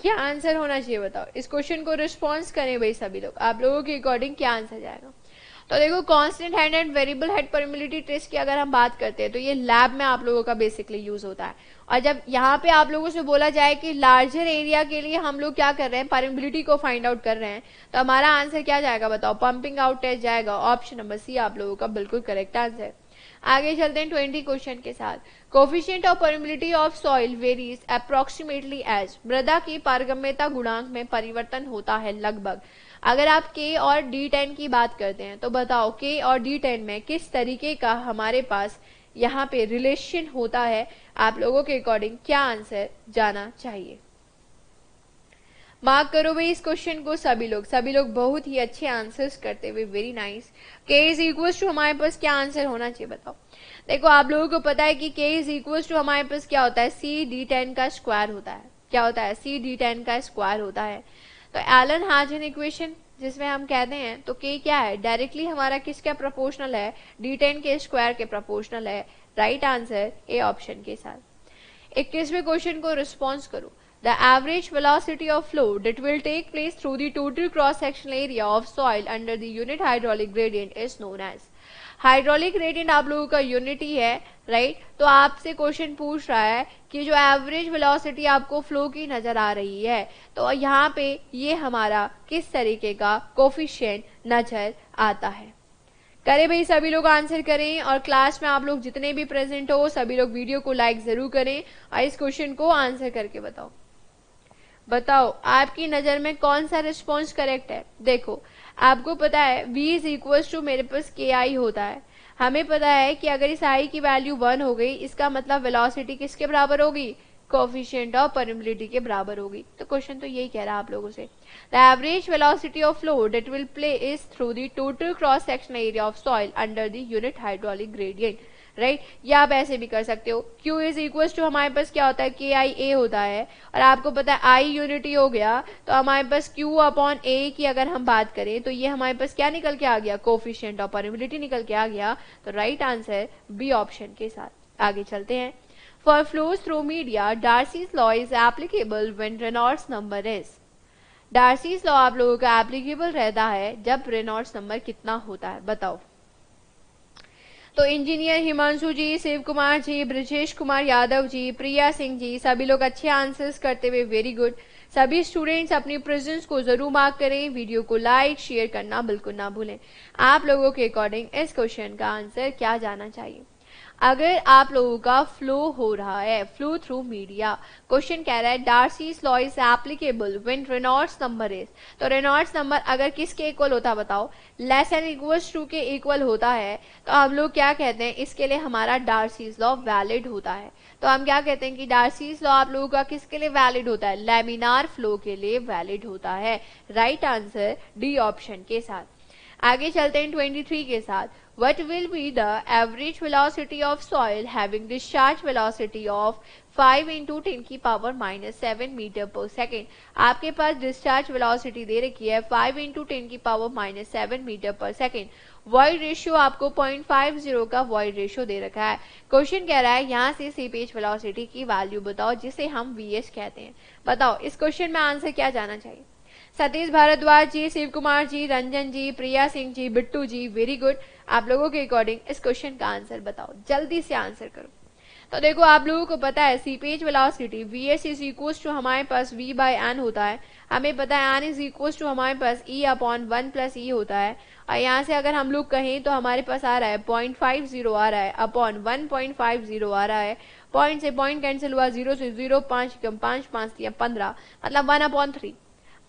क्या आंसर होना चाहिए बताओ? इस क्वेश्चन को रिस्पॉन्स करें भाई सभी लोग। आप लोगों के अकॉर्डिंग क्या आंसर जाएगा? तो देखो constant head and variable head permeability test की अगर हम बात करते हैं तो ये लैब में आप लोगों का बेसिकली यूज़ होता है। और जब यहाँ पे आप लोगों से बोला जाए कि लार्जर एरिया के लिए हम लोग क्या कर रहे हैं परमिबिलिटी को फाइंड आउट कर रहे हैं तो हमारा आंसर क्या जाएगा बताओ? पंपिंग आउट टेस्ट जाएगा। ऑप्शन नंबर सी आप लोगों का बिल्कुल करेक्ट आंसर आगे चलते हैं ट्वेंटी क्वेश्चन के साथ। Coefficient of permeability of soil varies approximately as मृदा की पारगम्यता गुणांक में परिवर्तन होता है लगभग। अगर आप के और डी टेन की बात करते हैं तो बताओ के और डी टेन में किस तरीके का हमारे पास यहाँ पे रिलेशन होता है? आप लोगों के अकॉर्डिंग क्या आंसर जाना चाहिए? मार्क करो भाई इस क्वेश्चन को सभी लोग। सभी लोग बहुत ही अच्छे आंसर्स करते हुए very nice K is equal to हमारे पास क्या आंसर होना चाहिए बताओ? देखो, आप लोगों को पता है कि के इज़ इक्वल टू हमारे पास क्या होता है? सी डी टेन का स्क्वायर होता है। क्या होता है? सी डी टेन का स्क्वायर होता है। तो एलन हाज एन इक्वेशन जिसमें हम कहते हैं तो के क्या है? डायरेक्टली हमारा किसका प्रोपोर्शनल है? डी टेन के स्क्वायर के प्रोपोर्शनल है। राइट आंसर ए ऑप्शन के साथ। इक्कीसवें क्वेश्चन को रिस्पॉन्स करो। The average velocity of flow that will take place through the total cross sectional area of soil under the unit hydraulic gradient is known as hydraulic gradient आप लोगों का unity है right right? तो आपसे question पूछ रहा है कि जो एवरेज वेलोसिटी आपको फ्लो की नज़र आ रही है तो यहाँ पे ये हमारा किस तरीके का कोफिशियंट नज़र आता है। करें भाई, सभी लोग आंसर करें और क्लास में आप लोग जितने भी प्रेजेंट हो, सभी लोग वीडियो को लाइक ज़रूर करें और इस क्वेश्चन को आंसर करके बताओ। बताओ, आपकी नज़र में कौन सा रिस्पॉन्स करेक्ट है? देखो आपको पता है, v इज़ इक्वल टू मेरे पास के आई होता है। हमें पता है कि अगर इस आई की वैल्यू वन हो गई, इसका मतलब वेलोसिटी किसके बराबर होगी? कोफिशियंट ऑफ़ परमिबिलिटी के बराबर होगी। तो क्वेश्चन तो यही कह रहा है आप लोगों से। The average velocity of flow that will place through the total cross section area of soil under the unit hydraulic gradient right या आप ऐसे भी कर सकते हो। Q इज़ इक्वल टू हमारे पास क्या होता है? के आई ए होता है। और आपको पता है आई यूनिटी हो गया तो हमारे पास Q अपॉन ए की अगर हम बात करें तो ये हमारे पास क्या निकल के आ गया? कोफिशियंट ऑफ़ परमिबिलिटी निकल के आ गया। तो right right answer B option के साथ। आगे चलते हैं। For flows through media, Darcy's law is applicable when Reynolds number is. Darcy's law आप लोगों का एप्लीकेबल रहता है जब रेनॉल्ड्स नंबर कितना होता है। बताओ। तो इंजीनियर हिमांशु जी शिव कुमार जी, ब्रजेश कुमार यादव जी, प्रिया सिंह जी, सभी लोग अच्छे आंसर्स करते हुए वेरी गुड सभी स्टूडेंट्स अपनी प्रेजेंस को ज़रूर मार्क करें वीडियो को लाइक शेयर करना बिल्कुल ना भूलें. आप लोगों के अकॉर्डिंग इस क्वेश्चन का आंसर क्या जाना चाहिए? अगर आप लोगों का फ्लो हो रहा है, फ्लो थ्रू मीडिया, क्वेश्चन कह रहा है Darcy's law is applicable when Reynolds number is तो रेनॉल्ड्स नंबर अगर किसके इक्वल होता बताओ? लेस एंड इक्वल्स टू के इक्वल होता है। तो हम लोग क्या कहते हैं? इसके लिए हमारा डार्सीज लॉ वैलिड होता है। तो हम क्या कहते हैं कि डार्सीज लॉ आप लोगों का किसके लिए वैलिड होता है? लेमिनार फ्लो के लिए वैलिड होता है। राइट आंसर डी ऑप्शन के साथ। आगे चलते हैं 23 के साथ। What will be the average velocity of soil having discharge velocity of 5 into 10 की पावर माइनस सेवन मीटर पर सेकेंड आपके पास डिस्चार्ज वेलोसिटी दे रखी है 5 इंटू टेन की पावर माइनस सेवन मीटर पर सेकेंड वॉइड रेशियो आपको 0.50 का वॉइड रेशियो दे रखा है। क्वेश्चन कह रहा है, यहाँ से सीपेज वेलोसिटी की वैल्यू बताओ, जिसे हम VS कहते हैं। बताओ, इस क्वेश्चन में आंसर क्या जाना चाहिए? सतीश भारद्वाज जी, शिव कुमार जी, रंजन जी, प्रिया सिंह जी, बिट्टू जी वेरी गुड आप लोगों के अकॉर्डिंग इस क्वेश्चन का आंसर बताओ। जल्दी से आंसर करो। तो देखो, आप लोगों को पता है seepage velocity V S is equal to हमारे पास वी बाय एन होता है। हमें पता है एन इज़ इक्वल टू हमारे पास E upon one plus E होता है। और यहाँ से अगर हम लोग कहें तो हमारे पास आ रहा है पॉइंट फाइव ज़ीरो आ रहा है upon one point five zero आ रहा है। पॉइंट से पॉइंट कैंसिल हुआ ज़ीरो से ज़ीरो पाँच पाँच पाँच दिया पंद्रह। मतलब वन अपॉन थ्री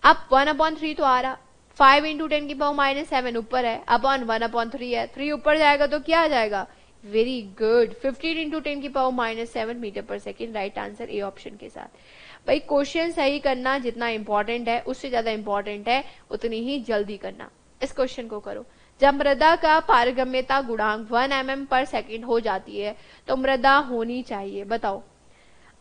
अब वन अपॉन थ्री तो आ रहा। फाइव इंटू टेन की पावर माइनस सेवन ऊपर है। अपॉन वन अपॉन थ्री है। थ्री ऊपर जाएगा तो क्या आ जाएगा? Very good fifteen into ten की पावर माइनस सेवन मीटर पर second right answer A option के साथ। भाई क्वेश्चन सही करना जितना इंपॉर्टेंट है, उससे ज़्यादा इंपॉर्टेंट है, उतनी ही जल्दी करना। इस क्वेश्चन को करो। जब मृदा का पारगम्यता गुणांक वन एम mm पर सेकेंड हो जाती है तो मृदा होनी चाहिए। बताओ।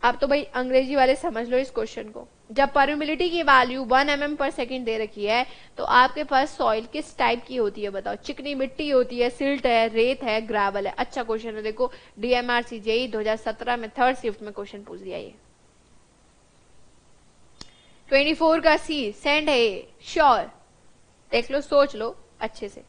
आप तो भाई अंग्रेज़ी वाले समझ लो इस क्वेश्चन को। जब परमिबिलिटी की value one m mm per second दे रखी है तो आपके पास सॉइल किस टाइप की होती है बताओ? चिकनी मिट्टी होती है सिल्ट है, रेत है ग्रेवल है। अच्छा क्वेश्चन है, देखो डीएमआर सी जेई दो हज़ार सत्रह में थर्ड शिफ्ट में क्वेश्चन पूछ दिया ये। 24 का सी सेंड है श्योर देख लो, सोच लो, अच्छे से।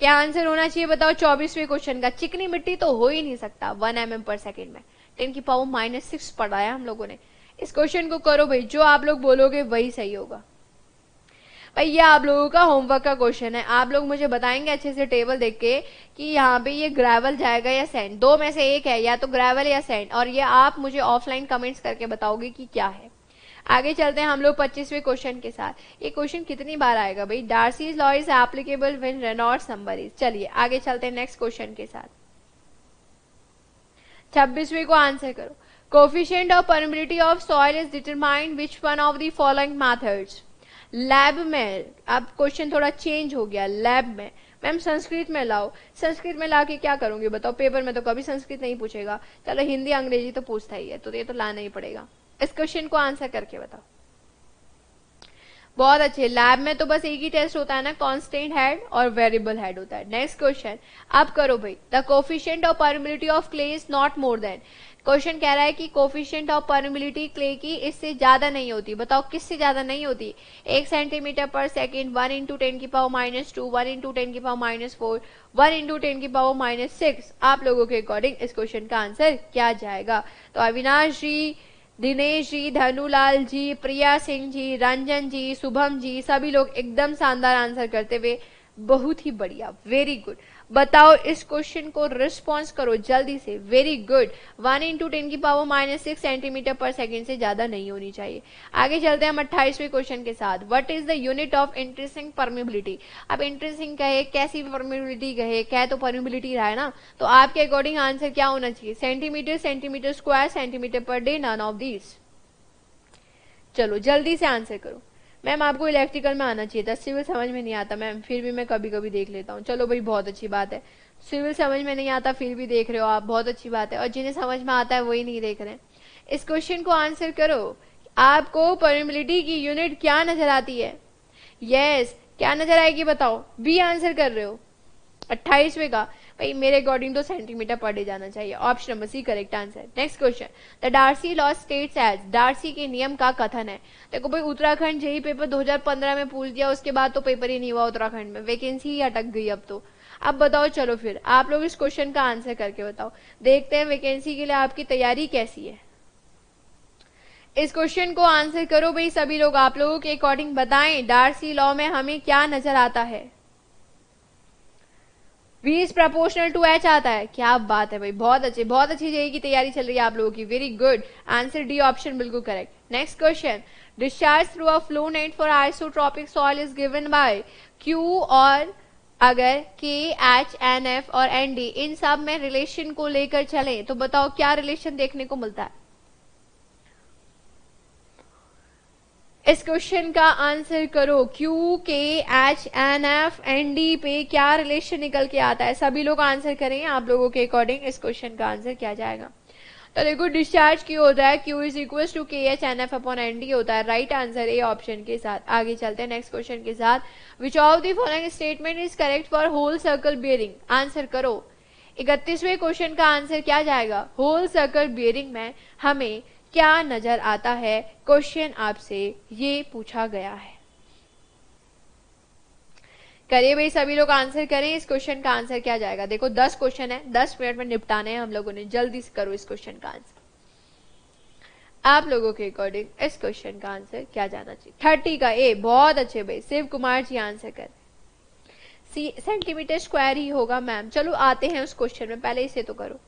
क्या आंसर होना चाहिए बताओ? चौबीसवें क्वेश्चन का। चिकनी मिट्टी तो हो ही नहीं सकता वन एम mm पर सेकेंड में। टेन की पावर माइनस सिक्स पढ़ाया हम लोगों ने। इस क्वेश्चन को करो भाई, जो आप लोग बोलोगे वही सही होगा। भाई, ये आप लोगों का होमवर्क का क्वेश्चन है। आप लोग मुझे बताएँगे अच्छे से टेबल देख के कि यहाँ पे ये ग्रेवल जाएगा या सैंड दो में से एक है, या तो ग्रेवल या सैंड और ये आप मुझे ऑफलाइन कमेंट्स करके बताओगे कि क्या है। आगे चलते हैं हम लोग पच्चीसवें क्वेश्चन के साथ। ये क्वेश्चन कितनी बार आएगा भाई? Darcy's law is applicable when number is चलिए, आगे चलते हैं नेक्स्ट क्वेश्चन के साथ। छब्बीसवीं को आंसर करो। Coefficient of permeability of soil is determined which one of the following methods lab में, अब क्वेश्चन थोड़ा चेंज हो गया लैब में। मैम संस्कृत में लाओ। संस्कृत में ला के क्या करूँगी बताओ? पेपर में तो कभी संस्कृत नहीं पूछेगा। चलो हिंदी, अंग्रेज़ी तो पूछता ही है तो ये तो लाना ही पड़ेगा। इस क्वेश्चन को आंसर करके बताओ। बहुत अच्छे। लैब में तो बस एक ही टेस्ट होता है ना कॉन्स्टेंट हेड और वेरिएबल हेड होता है। नेक्स्ट क्वेश्चन अब करो भाई। The coefficient of permeability of clay is not more than question कह रहा है कि कोफिशियंट ऑफ़ परमिबिलिटी क्ले की इससे ज़्यादा नहीं होती। बताओ, किससे ज़्यादा नहीं होती? एक centimetre per second one into ten की power minus two one into ten की power minus four one into ten की पावर माइनस सिक्स आप लोगों के अकॉर्डिंग इस क्वेश्चन का आंसर क्या जाएगा? तो अविनाश जी दिनेश जी धनुलाल जी प्रिया सिंह जी रंजन जी शुभम जी सभी लोग एकदम शानदार आंसर करते हुए बहुत ही बढ़िया वेरी गुड बताओ इस क्वेश्चन को रिस्पॉन्स करो जल्दी से very good one into ten की power minus six centimetre per second से ज़्यादा नहीं होनी चाहिए। आगे चलते हैं हम अट्ठाईसवें क्वेश्चन के साथ। What is the unit of interesting permeability अब इंटरेस्टिंग कहे, कैसी परमिबिलिटी कहे कहे तो परमिबिलिटी रहा है ना? तो आपके अकॉर्डिंग आंसर क्या होना चाहिए? Centimetre centimetre square centimetre per day none of these चलो जल्दी से आंसर करो। मैम आपको इलेक्ट्रिकल में आना चाहिए था। सिविल समझ में नहीं आता। मैम फिर भी मैं कभी कभी देख लेता हूँ। चलो भाई बहुत अच्छी बात है। सिविल समझ में नहीं आता फिर भी देख रहे हो आप। बहुत अच्छी बात है। और जिन्हें समझ में आता है वही नहीं देख रहे इस क्वेश्चन को आंसर करो। आपको परमिबिलिटी की यूनिट क्या नज़र आती है? यस yes, क्या नज़र आएगी बताओ। बी आंसर कर रहे हो। अट्ठाईसवे का। भाई, मेरे अकॉर्डिंग तो सेंटीमीटर डे जाना चाहिए। Option number C correct answer next question the Darcy law states as Darcy के नियम का कथन है। देखो भाई, उत्तराखंड जेई पेपर 2015 में पूछ दिया, उसके बाद तो पेपर ही नहीं हुआ उत्तराखंड में। वैकेंसी ही अटक गई अब तो। अब बताओ, चलो फिर। आप लोग इस क्वेश्चन का आंसर करके बताओ। देखते हैं वैकेंसी के लिए आपकी तैयारी कैसी है। इस क्वेश्चन को आंसर करो भाई, सभी लोग। आप लोगों के अकॉर्डिंग बताएँ डार्सी लॉ में हमें क्या नज़र आता है। V is proportional to H आता है। क्या बात है भाई, बहुत अच्छे, बहुत अच्छी जेई की तैयारी चल रही है आप लोगों की। Very good answer D option बिल्कुल correct next question discharge through a flow net for isotropic soil is given by Q और अगर के एच एन एफ़ और एन डी इन सब में रिलेशन को लेकर चले। तो बताओ क्या रिलेशन देखने को मिलता है? इस क्वेश्चन का आंसर करो. Q K H N F N D पे क्या रिलेशन निकल के आता है? सभी लोग आंसर करें, आप लोगों के अकॉर्डिंग इस क्वेश्चन का आंसर क्या जाएगा. तो देखो डिस्चार्ज क्यू होता है? Q is equal to K H N F upon N D होता है. राइट आंसर ए ऑप्शन के साथ. आगे चलते हैं नेक्स्ट क्वेश्चन के साथ. Which of the following statement is correct for whole circle bearing answer करो. इकतीसवें क्वेश्चन का आंसर क्या जाएगा. होल सर्कल बियरिंग में हमें क्या नज़र आता है? क्वेश्चन आपसे ये पूछा गया है। करिए भाई, सभी लोग आंसर करें। इस क्वेश्चन का आंसर क्या जाएगा? देखो, दस क्वेश्चन है। दस मिनट में निपटाने हैं हम लोगों ने। जल्दी से करो इस क्वेश्चन का आंसर आप लोगों के अकॉर्डिंग इस क्वेश्चन का आंसर क्या जाना चाहिए? थर्टी का। ए, बहुत अच्छे भाई। शिव कुमार जी आंसर कर सेंटीमीटर स्क्वायर ही होगा मैम चलो, आते हैं उस क्वेश्चन में। पहले इसे तो करो।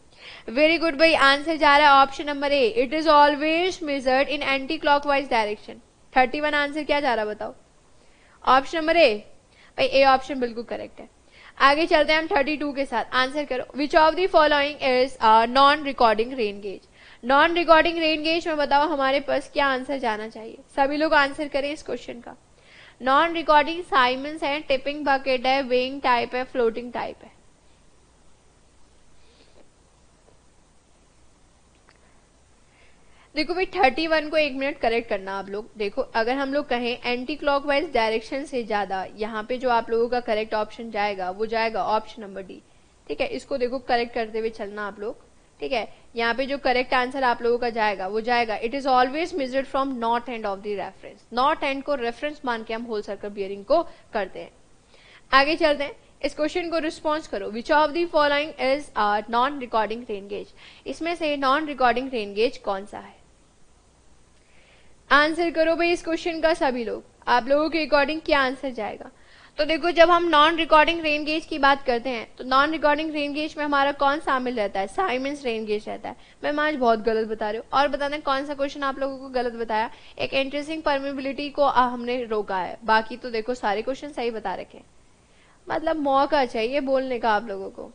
वेरी गुड भाई आंसर जा रहा है option number A it is always measured in anti clockwise direction thirty one answer क्या जा रहा है बताओ? ऑप्शन नंबर ए भाई ए ऑप्शन बिल्कुल करेक्ट है. आगे चलते हैं हम थर्टी टू के साथ. आंसर करो. Which of the following is non recording rain gauge non recording rain gauge में बताओ, हमारे पास क्या आंसर जाना चाहिए? सभी लोग आंसर करें इस क्वेश्चन का. नॉन रिकॉर्डिंग साइमंस है टिपिंग बकेट है वेइंग टाइप है फ्लोटिंग टाइप है. देखो भाई थर्टी वन को एक मिनट करेक्ट करना आप लोग। देखो, अगर हम लोग कहें एंटी क्लॉकवाइज डायरेक्शन से ज़्यादा, यहाँ पे जो आप लोगों का करेक्ट ऑप्शन जाएगा, वो जाएगा ऑप्शन नंबर डी ठीक है, इसको देखो करेक्ट करते हुए चलना आप लोग। ठीक है, यहाँ पे जो करेक्ट आंसर आप लोगों का जाएगा, वो जाएगा it is always measured from north end of the reference north end को रेफरेंस मान के हम होल सर्कल बियरिंग को करते हैं। आगे चलते हैं। इस क्वेश्चन को रिस्पॉन्स करो। Which of the following is non recording rain gauge इसमें से नॉन रिकॉर्डिंग रेन गेज कौन सा है? आंसर करो भाई इस क्वेश्चन का सभी लोग। आप लोगों के अकॉर्डिंग क्या आंसर जाएगा? तो देखो, जब हम नॉन रिकॉर्डिंग रेन गेज की बात करते हैं तो नॉन रिकॉर्डिंग रेन गेज में हमारा कौन शामिल रहता है? साइमेंस रेन गेज रहता है। मैं आज बहुत गलत बता रही हूँ। और बताना कौन सा क्वेश्चन आप लोगों को गलत बताया? एक इंटरेस्टिंग परमिबिलिटी को हमने रोका है। बाकी तो देखो, सारे क्वेश्चन सही बता रखे मतलब मौका चाहिए बोलने का आप लोगों को।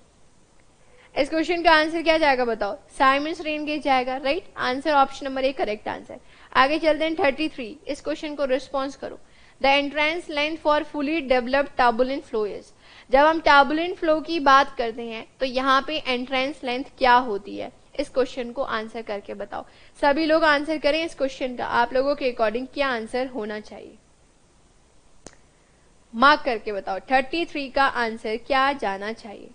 इस क्वेश्चन का आंसर क्या जाएगा बताओ? साइमंस रेन गेज जाएगा राइट आंसर ऑप्शन नंबर एक करेक्ट आंसर आगे चलते हैं थर्टी थ्री इस क्वेश्चन को रिस्पॉन्स करो. The entrance length for fully developed turbulent flow is जब हम टाबुलेंट फ्लो की बात करते हैं तो यहाँ पे एंट्रेंस लेंथ क्या होती है? इस क्वेश्चन को आंसर करके बताओ. सभी लोग आंसर करें इस क्वेश्चन का. आप लोगों के अकॉर्डिंग क्या आंसर होना चाहिए? मार्क करके बताओ. थर्टी थ्री का आंसर क्या जाना चाहिए?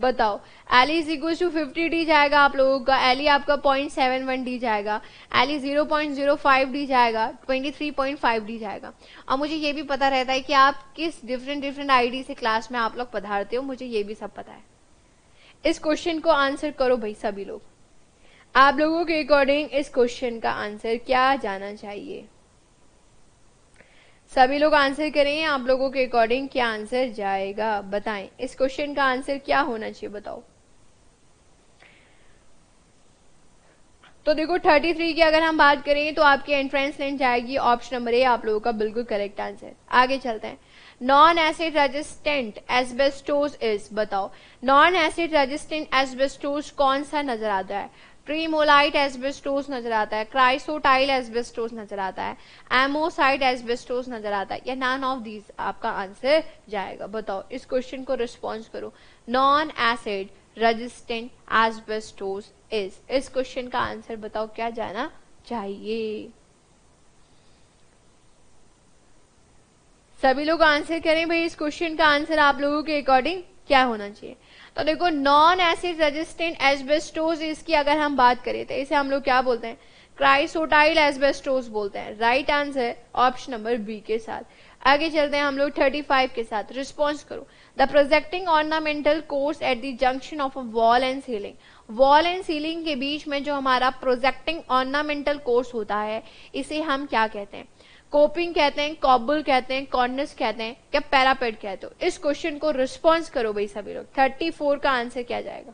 बताओ। L is equal to fifty D जाएगा आप लोगों का। एल आपका पॉइंट सेवन वन डी जाएगा। L zero point zero five D जाएगा। Twenty three point five D जाएगा। और मुझे ये भी पता रहता है कि आप किस डिफरेंट डिफरेंट आईडी से क्लास में आप लोग पधारते हो। मुझे ये भी सब पता है। इस क्वेश्चन को आंसर करो भाई सभी लोग। आप लोगों के अकॉर्डिंग इस क्वेश्चन का आंसर क्या जाना चाहिए? सभी लोग आंसर करें आप लोगों के अकॉर्डिंग क्या आंसर जाएगा? बताएँ। इस क्वेश्चन का आंसर क्या होना चाहिए बताओ। तो देखो 33 की अगर हम बात करें तो आपकी एंट्रेंस लेन जाएगी ऑप्शन नंबर ए आप लोगों का बिल्कुल करेक्ट आंसर आगे चलते हैं। Non acid resistant asbestos is बताओ। नॉन एसिड रेजिस्टेंट एसबेस्टोज कौन सा नज़र आता है? ट्रीमोलाइट एसबेस्टोस नज़र आता है क्राइसोटाइल एसबेस्टोस नज़र आता है एमोसाइट एसबेस्टोस नज़र आता है। या नॉन ऑफ़ दीज आपका आंसर जाएगा। बताओ, इस क्वेश्चन को रिस्पॉन्स करो। Non acid resistant asbestos is इस क्वेश्चन का आंसर बताओ, क्या जाना चाहिए? सभी लोग आंसर करें भाई, इस क्वेश्चन का आंसर आप लोगों के अकॉर्डिंग क्या होना चाहिए? तो देखो नॉन एसिड रेजिस्टेंट एस्बेस्टोज इसकी अगर हम बात करें तो इसे हम लोग क्या बोलते हैं? क्राइसोटाइल एस्बेस्टोज बोलते हैं। Right answer option number B के साथ। आगे चलते हैं हम लोग 35 के साथ। रिस्पॉन्स करो। The projecting ornamental course at the junction of a wall and ceiling wall and ceiling के बीच में जो हमारा प्रोजेक्टिंग ऑर्नामेंटल कोर्स होता है, इसे हम क्या कहते हैं? कोपिंग कहते हैं, कॉबल कहते हैं, कॉर्नस कहते हैं, क्या पैरापेड कहते हो? इस क्वेश्चन को रिस्पॉन्स करो भाई सभी लोग। थर्टी फोर का आंसर क्या जाएगा?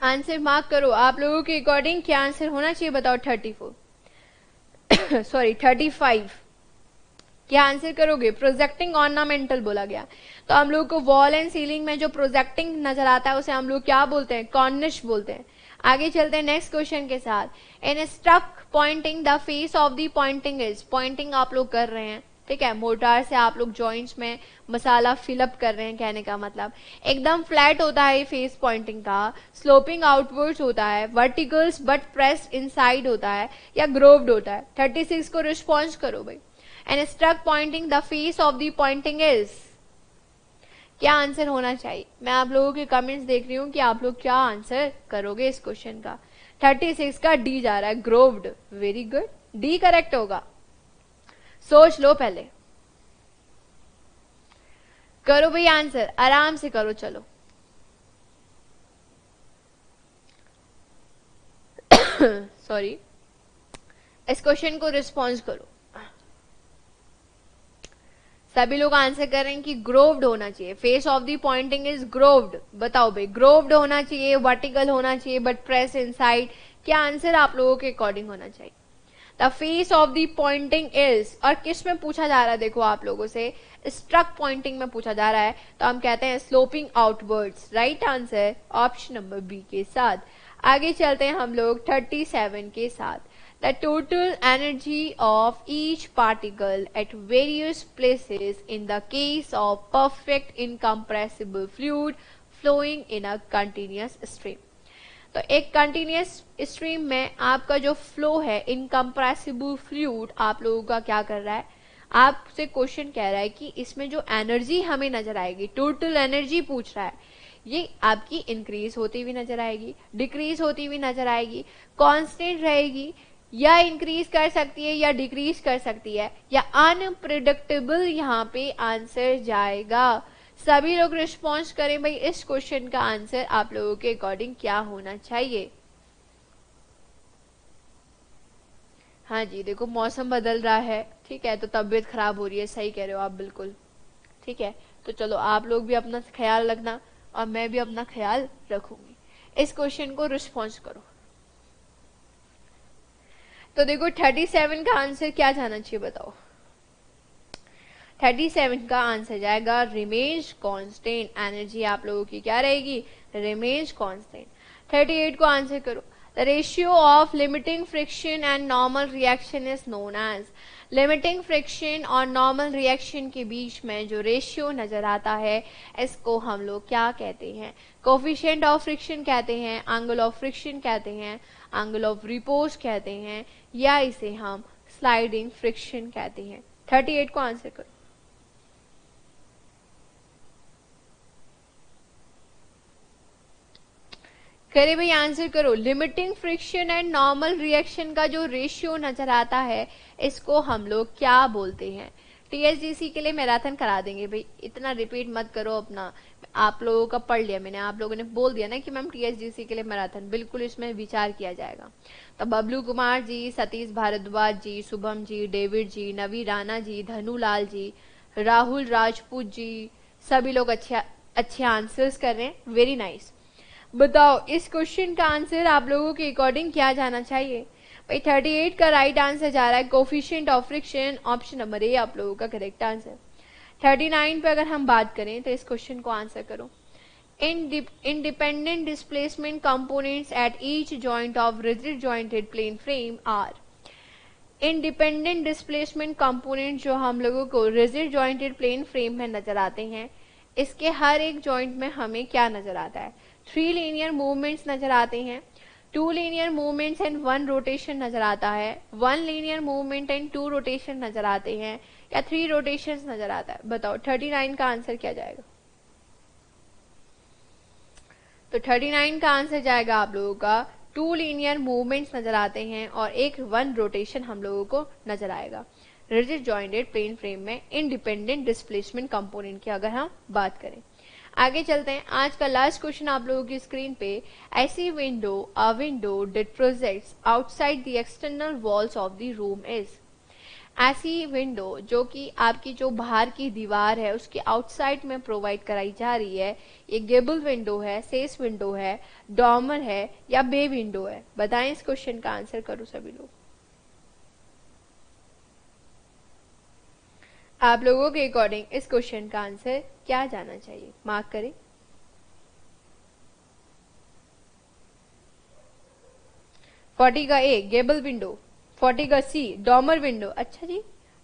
आंसर मार्क करो। आप लोगों के अकॉर्डिंग क्या आंसर होना चाहिए बताओ thirty four sorry thirty five क्या आंसर करोगे? प्रोजेक्टिंग ऑर्नामेंटल बोला गया। तो हम लोग को वॉल एंड सीलिंग में जो प्रोजेक्टिंग नज़र आता है, उसे हम लोग क्या बोलते हैं? कॉर्निश बोलते हैं। आगे चलते हैं नेक्स्ट क्वेश्चन के साथ. In struck pointing the face of the pointing is pointing आप लोग कर रहे हैं, ठीक है? मोटार से आप लोग जॉइंट्स में मसाला फिलअप कर रहे हैं, कहने का मतलब. एकदम फ्लैट होता है फेस पॉइंटिंग का स्लोपिंग आउटवर्ड्स होता है वर्टिकल्स बट प्रेस इनसाइड होता है, या ग्रोव्ड होता है. 36 को रिस्पॉन्स करो भाई. And struck pointing the face of the pointing is क्या आंसर होना चाहिए? मैं आप लोगों के कमेंट्स देख रही हूँ कि आप लोग क्या आंसर करोगे इस क्वेश्चन का। 36 का डी जा रहा है grooved very good D correct होगा। सोच लो पहले। करो भाई आंसर, आराम से करो, चलो। सॉरी इस क्वेश्चन को रिस्पॉन्स करो। सभी लोग आंसर कर रहे हैं कि ग्रोव्ड होना चाहिए। Face of the pointing is grooved बताओ भाई ग्रोव्ड होना चाहिए वर्टिकल होना चाहिए बट प्रेस इनसाइड क्या आंसर आप लोगों के अकॉर्डिंग होना चाहिए? The face of the pointing is और किसमें पूछा जा रहा है, देखो आप लोगों से स्ट्रक पॉइंटिंग में पूछा जा रहा है तो हम कहते हैं sloping outwards right answer option number B के साथ। आगे चलते हैं हम लोग थर्टी सेवन के साथ। The total energy of each particle at various places in the case of perfect incompressible fluid flowing in a continuous stream. तो एक कंटिन्यूस स्ट्रीम में आपका जो फ्लो है इनकम्प्रेसिबल फ्लूड आप लोगों का क्या कर रहा है आपसे क्वेश्चन कह रहा है कि इसमें जो एनर्जी हमें नज़र आएगी टोटल एनर्जी पूछ रहा है, ये आपकी इंक्रीज होती हुई नज़र आएगी डिक्रीज होती हुई नज़र आएगी कांस्टेंट रहेगी या इंक्रीज कर सकती है या डिक्रीज कर सकती है। या अनप्रिडिक्टेबल यहाँ पे आंसर जाएगा। सभी लोग रिस्पॉन्स करें भाई, इस क्वेश्चन का आंसर आप लोगों के अकॉर्डिंग क्या होना चाहिए? हाँ जी, देखो, मौसम बदल रहा है, ठीक है? तो तबीयत खराब हो रही है, सही कह रहे हो आप बिल्कुल, ठीक है? तो चलो, आप लोग भी अपना ख्याल रखना और मैं भी अपना ख्याल रखूँगी। इस क्वेश्चन को रिस्पॉन्स करो। तो देखो थर्टी सेवन का आंसर क्या जाना चाहिए बताओ? थर्टी सेवन का आंसर जाएगा रिमेज कॉन्स्टेंट एनर्जी आप लोगों की क्या रहेगी? रिमेज थर्टी एट को आंसर करो। The ratio of limiting friction and normal reaction is known as limiting friction और नॉर्मल रिएक्शन के बीच में जो रेशियो नज़र आता है, इसको हम लोग क्या कहते हैं? कोफिशियंट ऑफ़ फ्रिक्शन कहते हैं एंगल ऑफ़ फ्रिक्शन कहते हैं एंगल ऑफ़ रिपोज कहते हैं या इसे हम स्लाइडिंग फ्रिक्शन कहते हैं। 38 को आंसर करो। करे भाई आंसर करो। Limiting friction and normal reaction का जो रेशियो नज़र आता है, इसको हम लोग क्या बोलते हैं? टीएसडीसी के लिए मैराथन करा देंगे। भाई इतना रिपीट मत करो अपना। आप लोगों का पढ़ लिया, मैंने आप लोगों ने बोल दिया ना कि मैम टीएचडीसी के लिए मैराथन, बिल्कुल इसमें विचार किया जाएगा। तो बबलू कुमार जी, सतीश भारद्वाज जी, शुभम जी, डेविड जी, नवी राणा जी, धनुलाल जी, राहुल राजपूत जी, सभी लोग अच्छे अच्छे आंसर्स कर रहे हैं। वेरी नाइस बताओ, इस क्वेश्चन का आंसर आप लोगों के अकॉर्डिंग क्या जाना चाहिए? भाई 38 का राइट आंसर जा रहा है coefficient of friction option number A आप लोगों का करेक्ट आंसर 39 पे अगर हम बात करें तो इस क्वेश्चन को आंसर करो। Independent displacement components at each joint of rigid jointed plane frame are independent displacement component जो हम लोगों को रिजिड जॉइंटेड प्लेन फ्रेम में नज़र आते हैं, इसके हर एक जॉइंट में हमें क्या नज़र आता है? थ्री लीनियर मूवमेंट्स नज़र आते हैं। Two linear movements and one rotation नज़र आता है। One linear movement and two rotation नज़र आते हैं। या थ्री रोटेशन नज़र आता है। बताओ थर्टी नाइन का आंसर क्या जाएगा? तो थर्टी नाइन का आंसर जाएगा आप लोगों का टू लीनियर मूवमेंट्स नज़र आते हैं और एक वन रोटेशन हम लोगों को नज़र आएगा। रिजिड जॉइंटेड प्लेन फ्रेम में इंडिपेंडेंट डिस्प्लेसमेंट कंपोनेंट की अगर हम बात करें। आगे चलते हैं। आज का लास्ट क्वेश्चन आप लोगों की स्क्रीन पे, ऐसी window a window that projects outside the external walls of the room is ऐसी विंडो जो कि आपकी जो बाहर की दीवार है, उसके आउटसाइड में प्रोवाइड कराई जा रही है। ये गेबल विंडो है सेस विंडो है डॉमर है या बे विंडो है। बताएँ इस क्वेश्चन का आंसर करो सभी लोग। आप लोगों के अकॉर्डिंग इस क्वेश्चन का आंसर क्या जाना चाहिए? मार्क करें। फोर्टी का ए गेबल विंडो फोर्टी का सी डॉमर विंडो अच्छा जी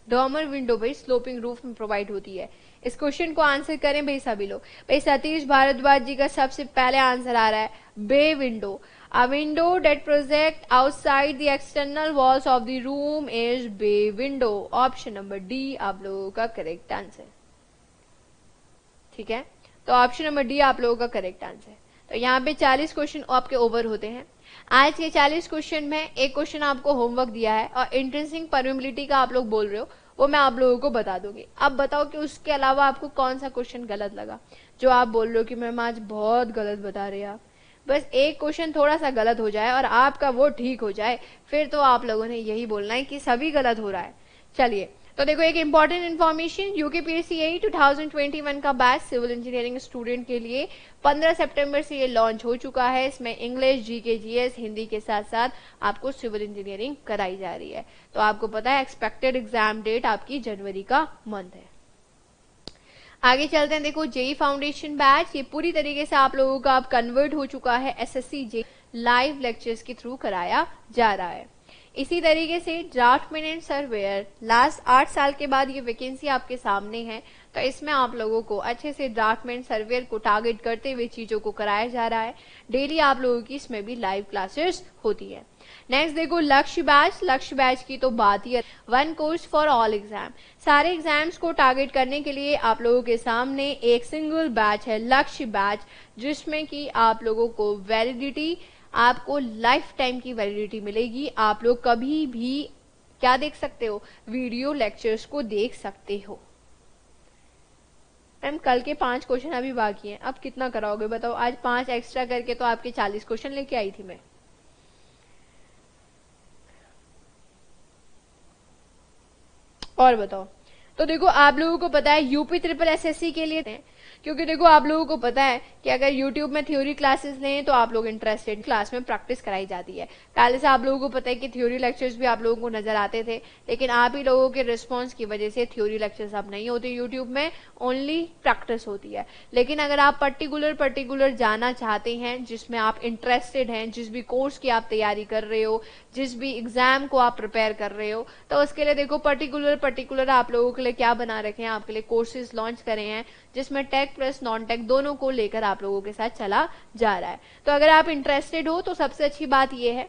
डॉमर विंडो भाई स्लोपिंग रूफ में प्रोवाइड होती है। इस क्वेश्चन को आंसर करें भाई सभी लोग। भाई सतीश भारद्वाज जी का सबसे पहले आंसर आ रहा है bay window A window that projects outside the external walls of the room is bay window. Option number D, आप लोगों का करेक्ट आंसर ठीक है? तो ऑप्शन नंबर डी आप लोगों का करेक्ट आंसर तो यहाँ पे 40 क्वेश्चन आपके ओवर होते हैं। आज के 40 क्वेश्चन में एक क्वेश्चन आपको होमवर्क दिया है और इंट्रेंसिंग परमिबिलिटी का आप लोग बोल रहे हो, वो मैं आप लोगों को बता दूँगी। अब बताओ कि उसके अलावा आपको कौन सा क्वेश्चन गलत लगा, जो आप बोल रहे हो कि मैम आज बहुत गलत बता रहे आप। बस एक क्वेश्चन थोड़ा सा गलत हो जाए और आपका वो ठीक हो जाए, फिर तो आप लोगों ने यही बोलना है कि सभी गलत हो रहा है। चलिए तो देखो, एक इंपॉर्टेंट इन्फॉर्मेशन यूकेपीएससी यही 2021 का बैच सिविल इंजीनियरिंग स्टूडेंट के लिए 15 सितंबर से ये लॉन्च हो चुका है। इसमें इंग्लिश जीके जीएस हिंदी के साथ साथ आपको सिविल इंजीनियरिंग कराई जा रही है। तो आपको पता है एक्सपेक्टेड एग्ज़ाम डेट आपकी जनवरी का मंथ है। आगे चलते हैं, देखो जेई फाउंडेशन बैच ये पूरी तरीके से आप लोगों का अब कन्वर्ट हो चुका है। एसएससी जे लाइव लेक्चर्स के थ्रू कराया जा रहा है। इसी तरीके से ड्राफ्टमैन एंड सर्वेयर लास्ट आठ साल के बाद ये वैकेंसी आपके सामने है तो इसमें आप लोगों को अच्छे से ड्राफ्टमैन सर्वेयर को टारगेट करते हुए चीज़ों को कराया जा रहा है। डेली आप लोगों की इसमें भी लाइव क्लासेस होती है। नेक्स्ट देखो, लक्ष्य बैच लक्ष्य बैच की तो बात ही one course for all exam सारे एग्ज़ाम्स को टारगेट करने के लिए आप लोगों के सामने एक सिंगल बैच है, लक्ष्य बैच जिसमें कि आप लोगों को वैलिडिटी आपको लाइफ टाइम की वैलिडिटी मिलेगी। आप लोग कभी भी क्या देख सकते हो? वीडियो लेक्चर्स को देख सकते हो। मैम कल के पाँच क्वेश्चन अभी बाकी हैं। अब कितना कराओगे बताओ? आज पाँच एक्स्ट्रा करके तो आपके चालीस क्वेश्चन लेके आई थी मैं। और बताओ। तो देखो, आप लोगों को पता है यूपी ट्रिपल एसएससी के लिए क्योंकि देखो, आप लोगों को पता है कि अगर यूट्यूब में थ्योरी क्लासेस लें तो आप लोग इंटरेस्टेड क्लास में प्रैक्टिस कराई जाती है। पहले से आप लोगों को पता है कि थ्योरी लेक्चर्स भी आप लोगों को नज़र आते थे, लेकिन आप ही लोगों के रिस्पॉन्स की वजह से थ्योरी लेक्चर्स अब नहीं होते। यूट्यूब में ओनली प्रैक्टिस होती है। लेकिन अगर आप पर्टिकुलर पर्टिकुलर जाना चाहते हैं, जिसमें आप इंटरेस्टेड हैं, जिस भी कोर्स की आप तैयारी कर रहे हो, जिस भी एग्ज़ाम को आप प्रिपेयर कर रहे हो तो उसके लिए देखो पर्टिकुलर पर्टिकुलर आप लोगों के लिए क्या बना रखे हैं? आपके लिए कोर्सेज लॉन्च करे हैं। जिसमें टेक प्लस नॉन टेक दोनों को लेकर आप लोगों के साथ चला जा रहा है। तो अगर आप इंटरेस्टेड हो तो सबसे अच्छी बात यह है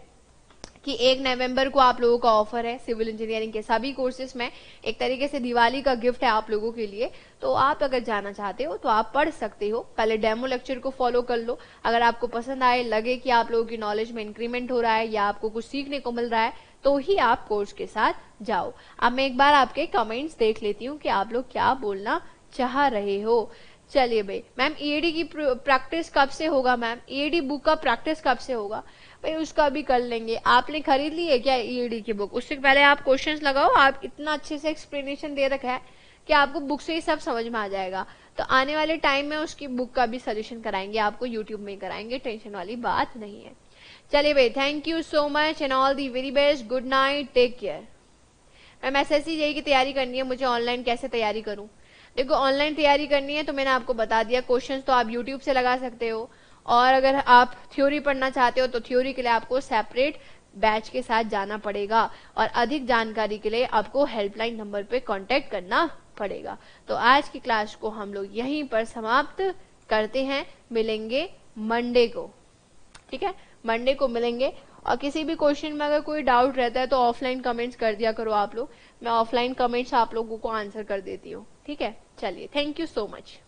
कि एक नवंबर को आप लोगों का ऑफ़र है सिविल इंजीनियरिंग के सभी कोर्सेज में। एक तरीके से दिवाली का गिफ्ट है आप लोगों के लिए। तो आप अगर जाना चाहते हो तो आप पढ़ सकते हो। पहले डेमो लेक्चर को फॉलो कर लो। अगर आपको पसंद आए, लगे कि आप लोगों की नॉलेज में इंक्रीमेंट हो रहा है या आपको कुछ सीखने को मिल रहा है तो ही आप कोर्स के साथ जाओ। अब मैं एक बार आपके कमेंट्स देख लेती हूँ कि आप लोग क्या बोलना चाह रहे हो? चलिए भाई मैम ईएडी की प्रैक्टिस कब से होगा मैम ईएडी बुक का प्रैक्टिस कब से होगा? भाई, उसका भी कर लेंगे। आपने खरीद ली है क्या ईएडी की बुक उससे पहले आप क्वेश्चन लगाओ, आप इतना अच्छे से एक्सप्लेनेशन दे रखा है कि आपको बुक से ही सब समझ में आ जाएगा। तो आने वाले टाइम में उसकी बुक का भी सोल्यूशन कराएँगे, आपको यूट्यूब में कराएँगे टेंशन वाली बात नहीं है। चलिए भाई thank you so much and all the very best good night take care ma'am S S की तैयारी करनी है, मुझे ऑनलाइन कैसे तैयारी करूँ? देखो ऑनलाइन तैयारी करनी है तो मैंने आपको बता दिया। क्वेश्चन तो आप यूट्यूब से लगा सकते हो। और अगर आप थ्योरी पढ़ना चाहते हो तो थ्योरी के लिए आपको सेपरेट बैच के साथ जाना पड़ेगा। और अधिक जानकारी के लिए आपको हेल्पलाइन नंबर पे कांटेक्ट करना पड़ेगा। तो आज की क्लास को हम लोग यहीं पर समाप्त करते हैं। मिलेंगे मंडे को। ठीक है? मंडे को मिलेंगे। और किसी भी क्वेश्चन में अगर कोई डाउट रहता है तो ऑफलाइन कमेंट्स कर दिया करो आप लोग। मैं ऑफलाइन कमेंट्स आप लोगों को आंसर कर देती हूँ। ठीक है? चलिए थैंक यू सो मच